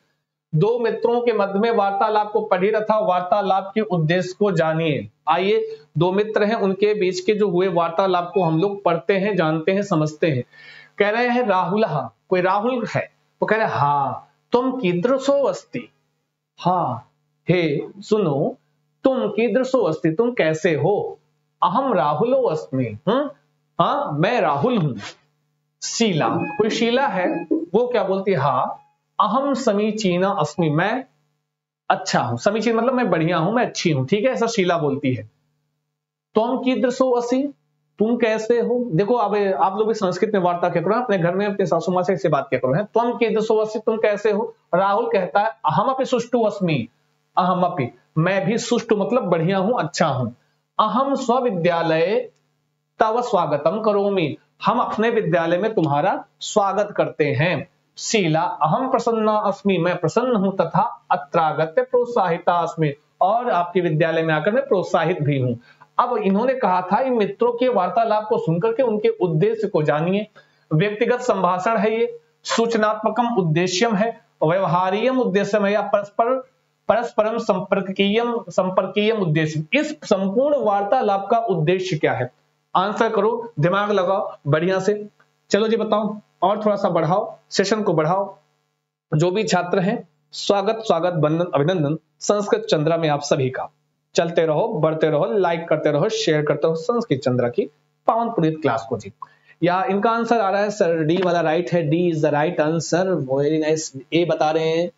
दो मित्रों के मध्य में वार्तालाप को पढ़ी तथा वार्तालाप के उद्देश्य को जानिए। आइए, दो मित्र हैं, उनके बीच के जो हुए वार्तालाप को हम लोग पढ़ते हैं, जानते हैं, समझते हैं। कह रहे हैं, राहुल, हा, कोई राहुल है? वो कह रहे हाँ तुम कीदृशो अस्ति? हाँ हे, सुनो, तुम कीदृशो अस्ति, तुम कैसे हो? अहम राहुलो अस्मि। हम्म? हाँ मैं राहुल हूँ। शीला। कोई शीला है? वो क्या बोलती है? हाँ। अहम समीचीना अस्मि। मैं अच्छा हूँ। समीचीन मतलब मैं बढ़िया हूँ, मैं अच्छी हूँ। ठीक है, ऐसा शीला बोलती है। तुम कीदृशो असी? तुम कैसे हो? देखो, अब आप लोग भी संस्कृत में वार्ता क्या करो अपने घर में, अपने सासू माँ से बात क्या करो है? तुम कीदृशो असी? तुम कैसे हो? राहुल कहता है, अहम अपनी सुष्टु अस्मि। अहम अपी। मैं भी सुष्टु मतलब बढ़िया हूँ अच्छा हूँ। अहम स्विद्यालय तव स्वागतम करोमी। हम अपने विद्यालय में तुम्हारा स्वागत करते हैं। शीला अहम प्रसन्न अस्मि, मैं प्रसन्न हूँ तथा अत्रागत्य प्रोत्साहिता अस्मि। और आपके विद्यालय में आकर मैं प्रोत्साहित भी हूँ। अब इन्होंने कहा था, इन मित्रों के वार्तालाप को सुनकर के उनके उद्देश्य को जानिए। व्यक्तिगत संभाषण है ये, सूचनात्मकम उद्देश्यम है व्यवहारियम उद्देश्य है या परस्पर परस्परम संपर्कीय संपर्कीय उद्देश्य। इस संपूर्ण वार्तालाप का उद्देश्य क्या है? आंसर करो, दिमाग लगाओ, बढ़िया से। चलो जी बताओ, और थोड़ा सा बढ़ाओ सेशन को बढ़ाओ। जो भी छात्र हैं, स्वागत स्वागत बंधन अभिनंदन। संस्कृत चंद्रा में आप सभी का। चलते रहो, बढ़ते रहो लाइक करते रहो शेयर करते रहो संस्कृत चंद्रा की पावन पुनीत क्लास को जी। या इनका आंसर आ रहा है सर डी वाला राइट है D is the right answer very nice A बता रहे हैं।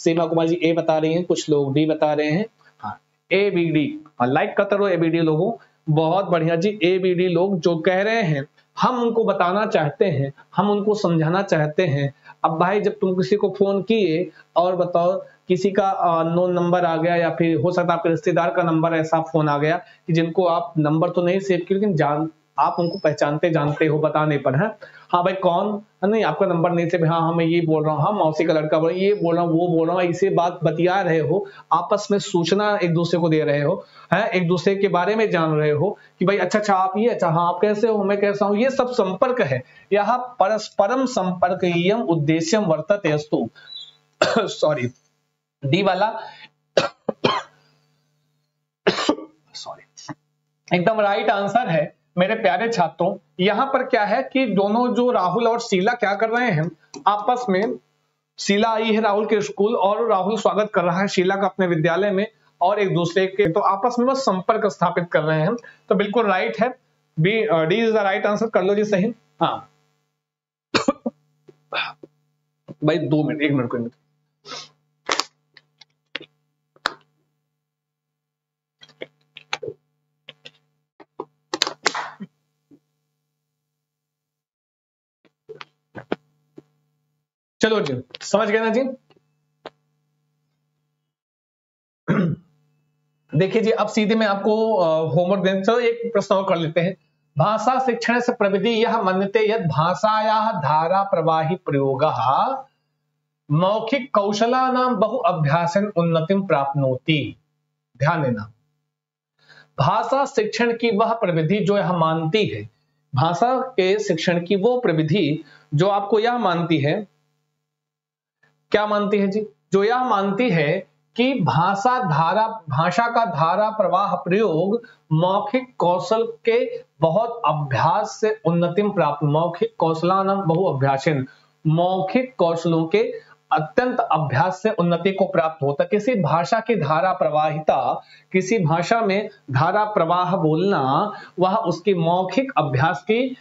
सीमा कुमार जी, ए बता रही हैं, कुछ लोग डी बता रहे हैं। हाँ ए बी डी लाइक करते रहो ए बी डी लोगों, बहुत बढ़िया जी ए बी डी लोग जो कह रहे हैं, हम उनको बताना चाहते हैं, हम उनको समझाना चाहते हैं। अब भाई, जब तुम किसी को फ़ोन किए, और बताओ, किसी का नो नंबर आ गया, या फिर हो सकता है आपके रिश्तेदार का नंबर ऐसा फ़ोन आ गया, कि जिनको आप नंबर तो नहीं सेव किए, लेकिन जान, आप उनको पहचानते जानते हो, बताने पर, है? हाँ भाई कौन? नहीं आपका नंबर नहीं से हाँ, हाँ मैं ये बोल रहा हूँ। हाँ मौसी का लड़का बोल ये बोल रहा हूँ वो बोल रहा हूँ इसे बात बतिया रहे हो आपस में सूचना एक दूसरे को दे रहे हो है? एक दूसरे के बारे में जान रहे हो कि भाई अच्छा अच्छा आप ये अच्छा हाँ आप कैसे हो मैं कैसा हूँ ये सब संपर्क है। यह परस्परम संपर्क उद्देश्य वर्तत अस्तु। सॉरी डी वाला। सॉरी एकदम राइट आंसर है। मेरे प्यारे छात्रों, यहाँ पर क्या है कि दोनों जो राहुल और शीला क्या कर रहे हैं, आपस में शीला आई है राहुल के स्कूल और राहुल स्वागत कर रहा है शीला का अपने विद्यालय में और एक दूसरे के तो आपस में बस संपर्क स्थापित कर रहे हैं तो बिल्कुल राइट है। B D is the right answer कर लो जी सही। हाँ। भाई, दो मिनट, एक मिनट को चलो जी, समझ गए ना जी? देखिए जी, अब सीधे मैं आपको होमवर्क दें चलो एक प्रश्न और कर लेते हैं। भाषा शिक्षण से प्रविधि यह मान्यते यद भाषाया धारा प्रवाही प्रयोग मौखिक कौशला नाम बहु अभ्यास उन्नति प्राप्त ध्यान देना। भाषा शिक्षण की वह प्रविधि जो यह मानती है, भाषा के शिक्षण की वो प्रविधि जो आपको यह मानती है क्या मानती है जी? जो यह मानती है कि भाषा धारा, भाषा का धारा प्रवाह प्रयोग मौखिक कौशल के बहुत अभ्यास से उन्नति प्राप्त। मौखिक कौशलान बहु अभ्यासन। मौखिक कौशलों के अत्यंत अभ्यास से उन्नति को प्राप्त होता। किसी भाषा की धारा प्रवाहिता, किसी भाषा में धारा प्रवाह बोलना, वह उसकी मौखिक अभ्यास की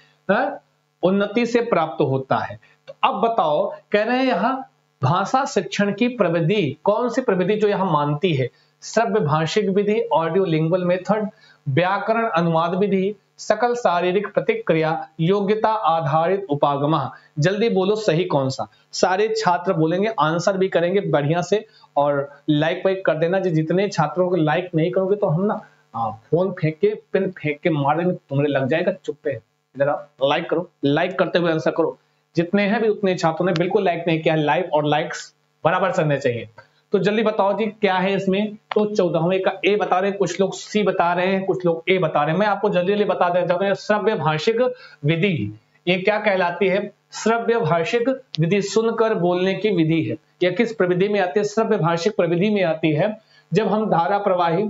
उन्नति से प्राप्त होता है। तो अब बताओ, कह रहे हैं यहाँ भाषा शिक्षण की प्रविधि, कौन सी प्रविधि जो यहाँ मानती है? श्रव्य भाषिक विधि ऑडियो लिंगुअल मेथड व्याकरण अनुवाद विधि, सकल शारीरिक प्रतिक्रिया, योग्यता आधारित उपागम। जल्दी बोलो सही कौन सा? सारे छात्र बोलेंगे, आंसर भी करेंगे बढ़िया से, और लाइक वाइक कर देना जी। जितने छात्रों को लाइक नहीं करोगे तो हम ना फ़ोन फेंक के, पिन फेंक के मार देंगे, तुम्हारे लग जाएगा चुप्पे इधर आप लाइक करो। लाइक करते हुए आंसर करो। जितने हैं भी उतने छात्रों ने बिल्कुल लाइक नहीं किया लाइव और लाइक्स बराबर चलने चाहिए। तो जल्दी बताओ जी, क्या है इसमें? तो चौदहवें का ए बता रहे कुछ लोग सी बता रहे हैं, कुछ लोग ए बता रहे हैं। मैं आपको जल्दी जल्दी बता देना चाहूँगा श्रव्य भाषिक विधि। ये क्या कहलाती है? श्रव्य भाषिक विधि सुनकर बोलने की विधि है। यह किस प्रविधि में आती है? श्रव्य भाषिक प्रविधि में आती है। जब हम धारा प्रवाही,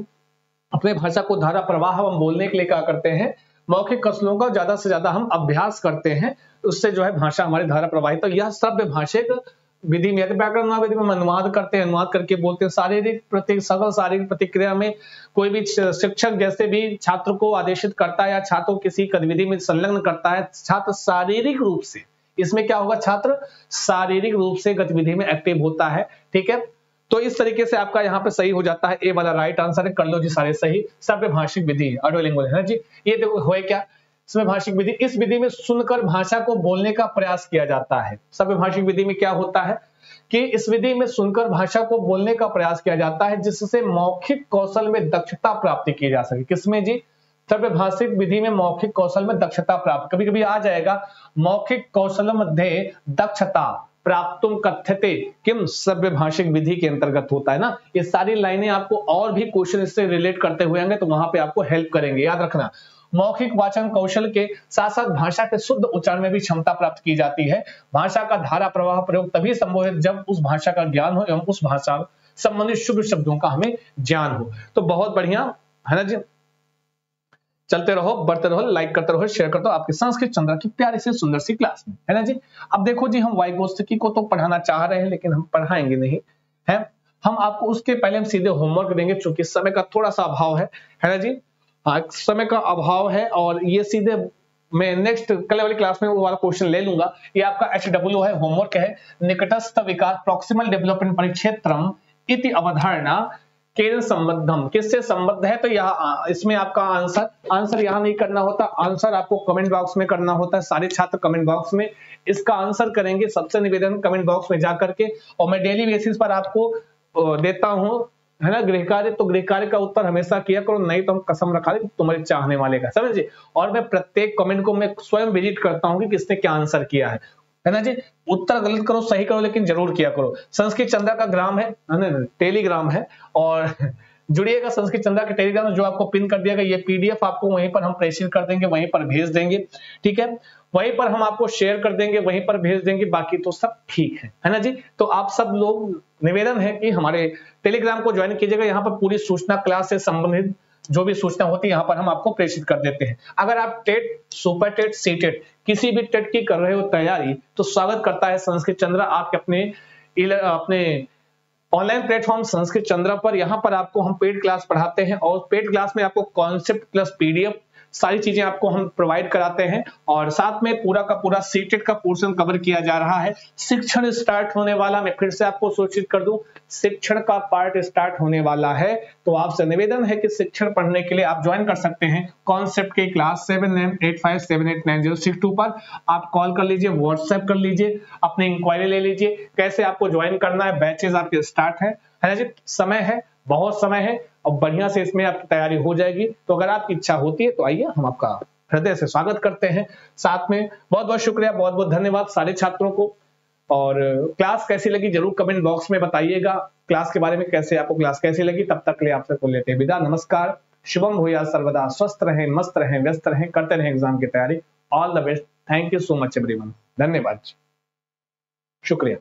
अपने भाषा को धारा प्रवाह हम बोलने के लिए क्या करते हैं? मौखिक कसलों का ज़्यादा से ज़्यादा हम अभ्यास करते हैं, उससे जो है भाषा हमारी धारा प्रवाहित तो यह सभ्य भाषिक विधि में व्याकरण विधि में अनुवाद करते हैं, अनुवाद करके बोलते हैं, शारीरिक प्रति, सकल शारीरिक प्रतिक्रिया में कोई भी शिक्षक जैसे भी छात्र को आदेशित करता है या छात्र किसी गतिविधि में संलग्न करता है, छात्र शारीरिक रूप से, इसमें क्या होगा छात्र? शारीरिक रूप से गतिविधि में एक्टिव होता है, ठीक है? तो इस तरीके से आपका यहाँ पे सही हो जाता है। ए वाला राइट आंसर है, कर लो जी सारे सही। सभ्य भाषिक विधि ऑडियो है ना जी? ये देखो, हुए क्या? भाषिक विधि। इस विधि में सुनकर भाषा को बोलने का प्रयास किया जाता है। भाषिक विधि में क्या होता है? कि इस विधि में सुनकर भाषा को बोलने का प्रयास किया जाता है, जिससे मौखिक कौशल में दक्षता प्राप्ति की जा सके। किसमें जी? सभ्य भाषिक विधि में मौखिक कौशल में दक्षता प्राप्त। कभी कभी आ जाएगा, मौखिक कौशल मध्य दक्षता। प्राप्त कथ्यते किम सभ्य भाषिक विधि के अंतर्गत होता है ना? ये सारी लाइनें आपको और भी क्वेश्चन इससे रिलेट करते हुए आएँगे तो वहाँ पे आपको हेल्प करेंगे। याद रखना, मौखिक वाचन कौशल के साथ साथ भाषा के शुद्ध उच्चारण में भी क्षमता प्राप्त की जाती है। भाषा का धारा प्रवाह प्रयोग तभी संभव है जब उस भाषा का ज्ञान हो एवं उस भाषा संबंधित शुभ शब्दों का हमें ज्ञान हो। तो बहुत बढ़िया, है ना जी? चलते रहो, बढ़ते रहो लाइक करते रहो शेयर करते रहो, आपके संस्कृत चंद्र की प्यारी से, सुंदर सी क्लास में। है ना जी? अब देखो जी, हम वायुगोस्तिकी को तो पढ़ाना चाह रहे हैं, लेकिन हम पढ़ाएँगे नहीं। है? हम आपको उसके पहले हम सीधे होमवर्क देंगे, चूँकि समय का थोड़ा सा अभाव है। है ना जी? हाँ समय का अभाव है, और ये सीधे मैं नेक्स्ट कल वाली क्लास में वो वाला क्वेश्चन ले लूँगा। ये आपका एच डब्ल्यू है होमवर्क है। निकटस्थ विकास प्रोक्सिमल डेवलपमेंट परिक्षेत्रम इति अवधारणा। केन संबद्धम किससे संबद्ध है? तो यहाँ इसमें आपका आंसर आंसर यहाँ नहीं करना होता। आंसर आपको कमेंट बॉक्स में करना होता है। सारे छात्र कमेंट बॉक्स में इसका आंसर करेंगे। सबसे निवेदन कमेंट बॉक्स में जाकर के, और मैं डेली बेसिस पर आपको देता हूँ, है ना, गृह कार्य? तो गृह कार्य का उत्तर हमेशा किया करो, नहीं तो हम कसम रखा दे, तुम्हारे चाहने वाले का। समझिए और मैं प्रत्येक कमेंट को मैं स्वयं विज़िट करता हूँ कि किसने क्या आंसर किया है। है ना जी? उत्तर गलत करो, सही करो, लेकिन ज़रूर किया करो। संस्कृत चंद्रा का ग्राम है टेलीग्राम है, और जुड़िएगा संस्कृत चंद्रा के टेलीग्राम जो आपको पिन कर दिया गया, ये पीडीएफ आपको वहीं पर हम प्रेषित कर देंगे, वहीं पर भेज देंगे, ठीक है? वहीं पर हम आपको शेयर कर देंगे, वहीं पर भेज देंगे, बाकी तो सब ठीक है है ना जी? तो आप सब लोग निवेदन है कि हमारे टेलीग्राम को ज्वाइन कीजिएगा, यहाँ पर पूरी सूचना क्लास से संबंधित जो भी सूचना होती है, यहाँ पर हम आपको प्रेषित कर देते हैं। अगर आप TET, super TET C TET किसी भी टेट की कर रहे हो तैयारी तो स्वागत करता है संस्कृत चंद्र। आपके अपने अपने ऑनलाइन प्लेटफॉर्म संस्कृत चंद्र पर। यहाँ पर आपको हम पेड क्लास पढ़ाते हैं और पेड क्लास में आपको कॉन्सेप्ट प्लस पीडीएफ सारी चीज़ें आपको हम प्रोवाइड कराते हैं। और साथ में पूरा का पूरा सीटेड का पोर्शन कवर किया जा रहा है। शिक्षण स्टार्ट होने वाला, मैं फिर से आपको सूचित कर दूँ शिक्षण का पार्ट स्टार्ट होने वाला है। तो आपसे निवेदन है कि शिक्षण पढ़ने के लिए आप ज्वाइन कर सकते हैं। कॉन्सेप्ट के class seven nine eight five seven eight nine zero six two पर आप कॉल कर लीजिए व्हाट्सएप कर लीजिए, अपनी इंक्वायरी ले लीजिए। कैसे आपको ज्वाइन करना है? बैचेज आपके स्टार्ट है। जी? समय है, बहुत समय है और बढ़िया से इसमें आपकी तैयारी हो जाएगी। तो अगर आपकी इच्छा होती है तो आइए हम आपका हृदय से स्वागत करते हैं। साथ में बहुत बहुत शुक्रिया बहुत बहुत धन्यवाद सारे छात्रों को। और क्लास कैसी लगी ज़रूर कमेंट बॉक्स में बताइएगा। क्लास के बारे में कैसे आपको क्लास कैसी लगी, तब तक ले आपसे खोल लेते हैं विदा। नमस्कार। शुभम भोया, सर्वदा स्वस्थ रहें, मस्त रहें, व्यस्त रहें, करते रहें एग्ज़ाम की तैयारी। All the best thank you so much everyone धन्यवाद शुक्रिया।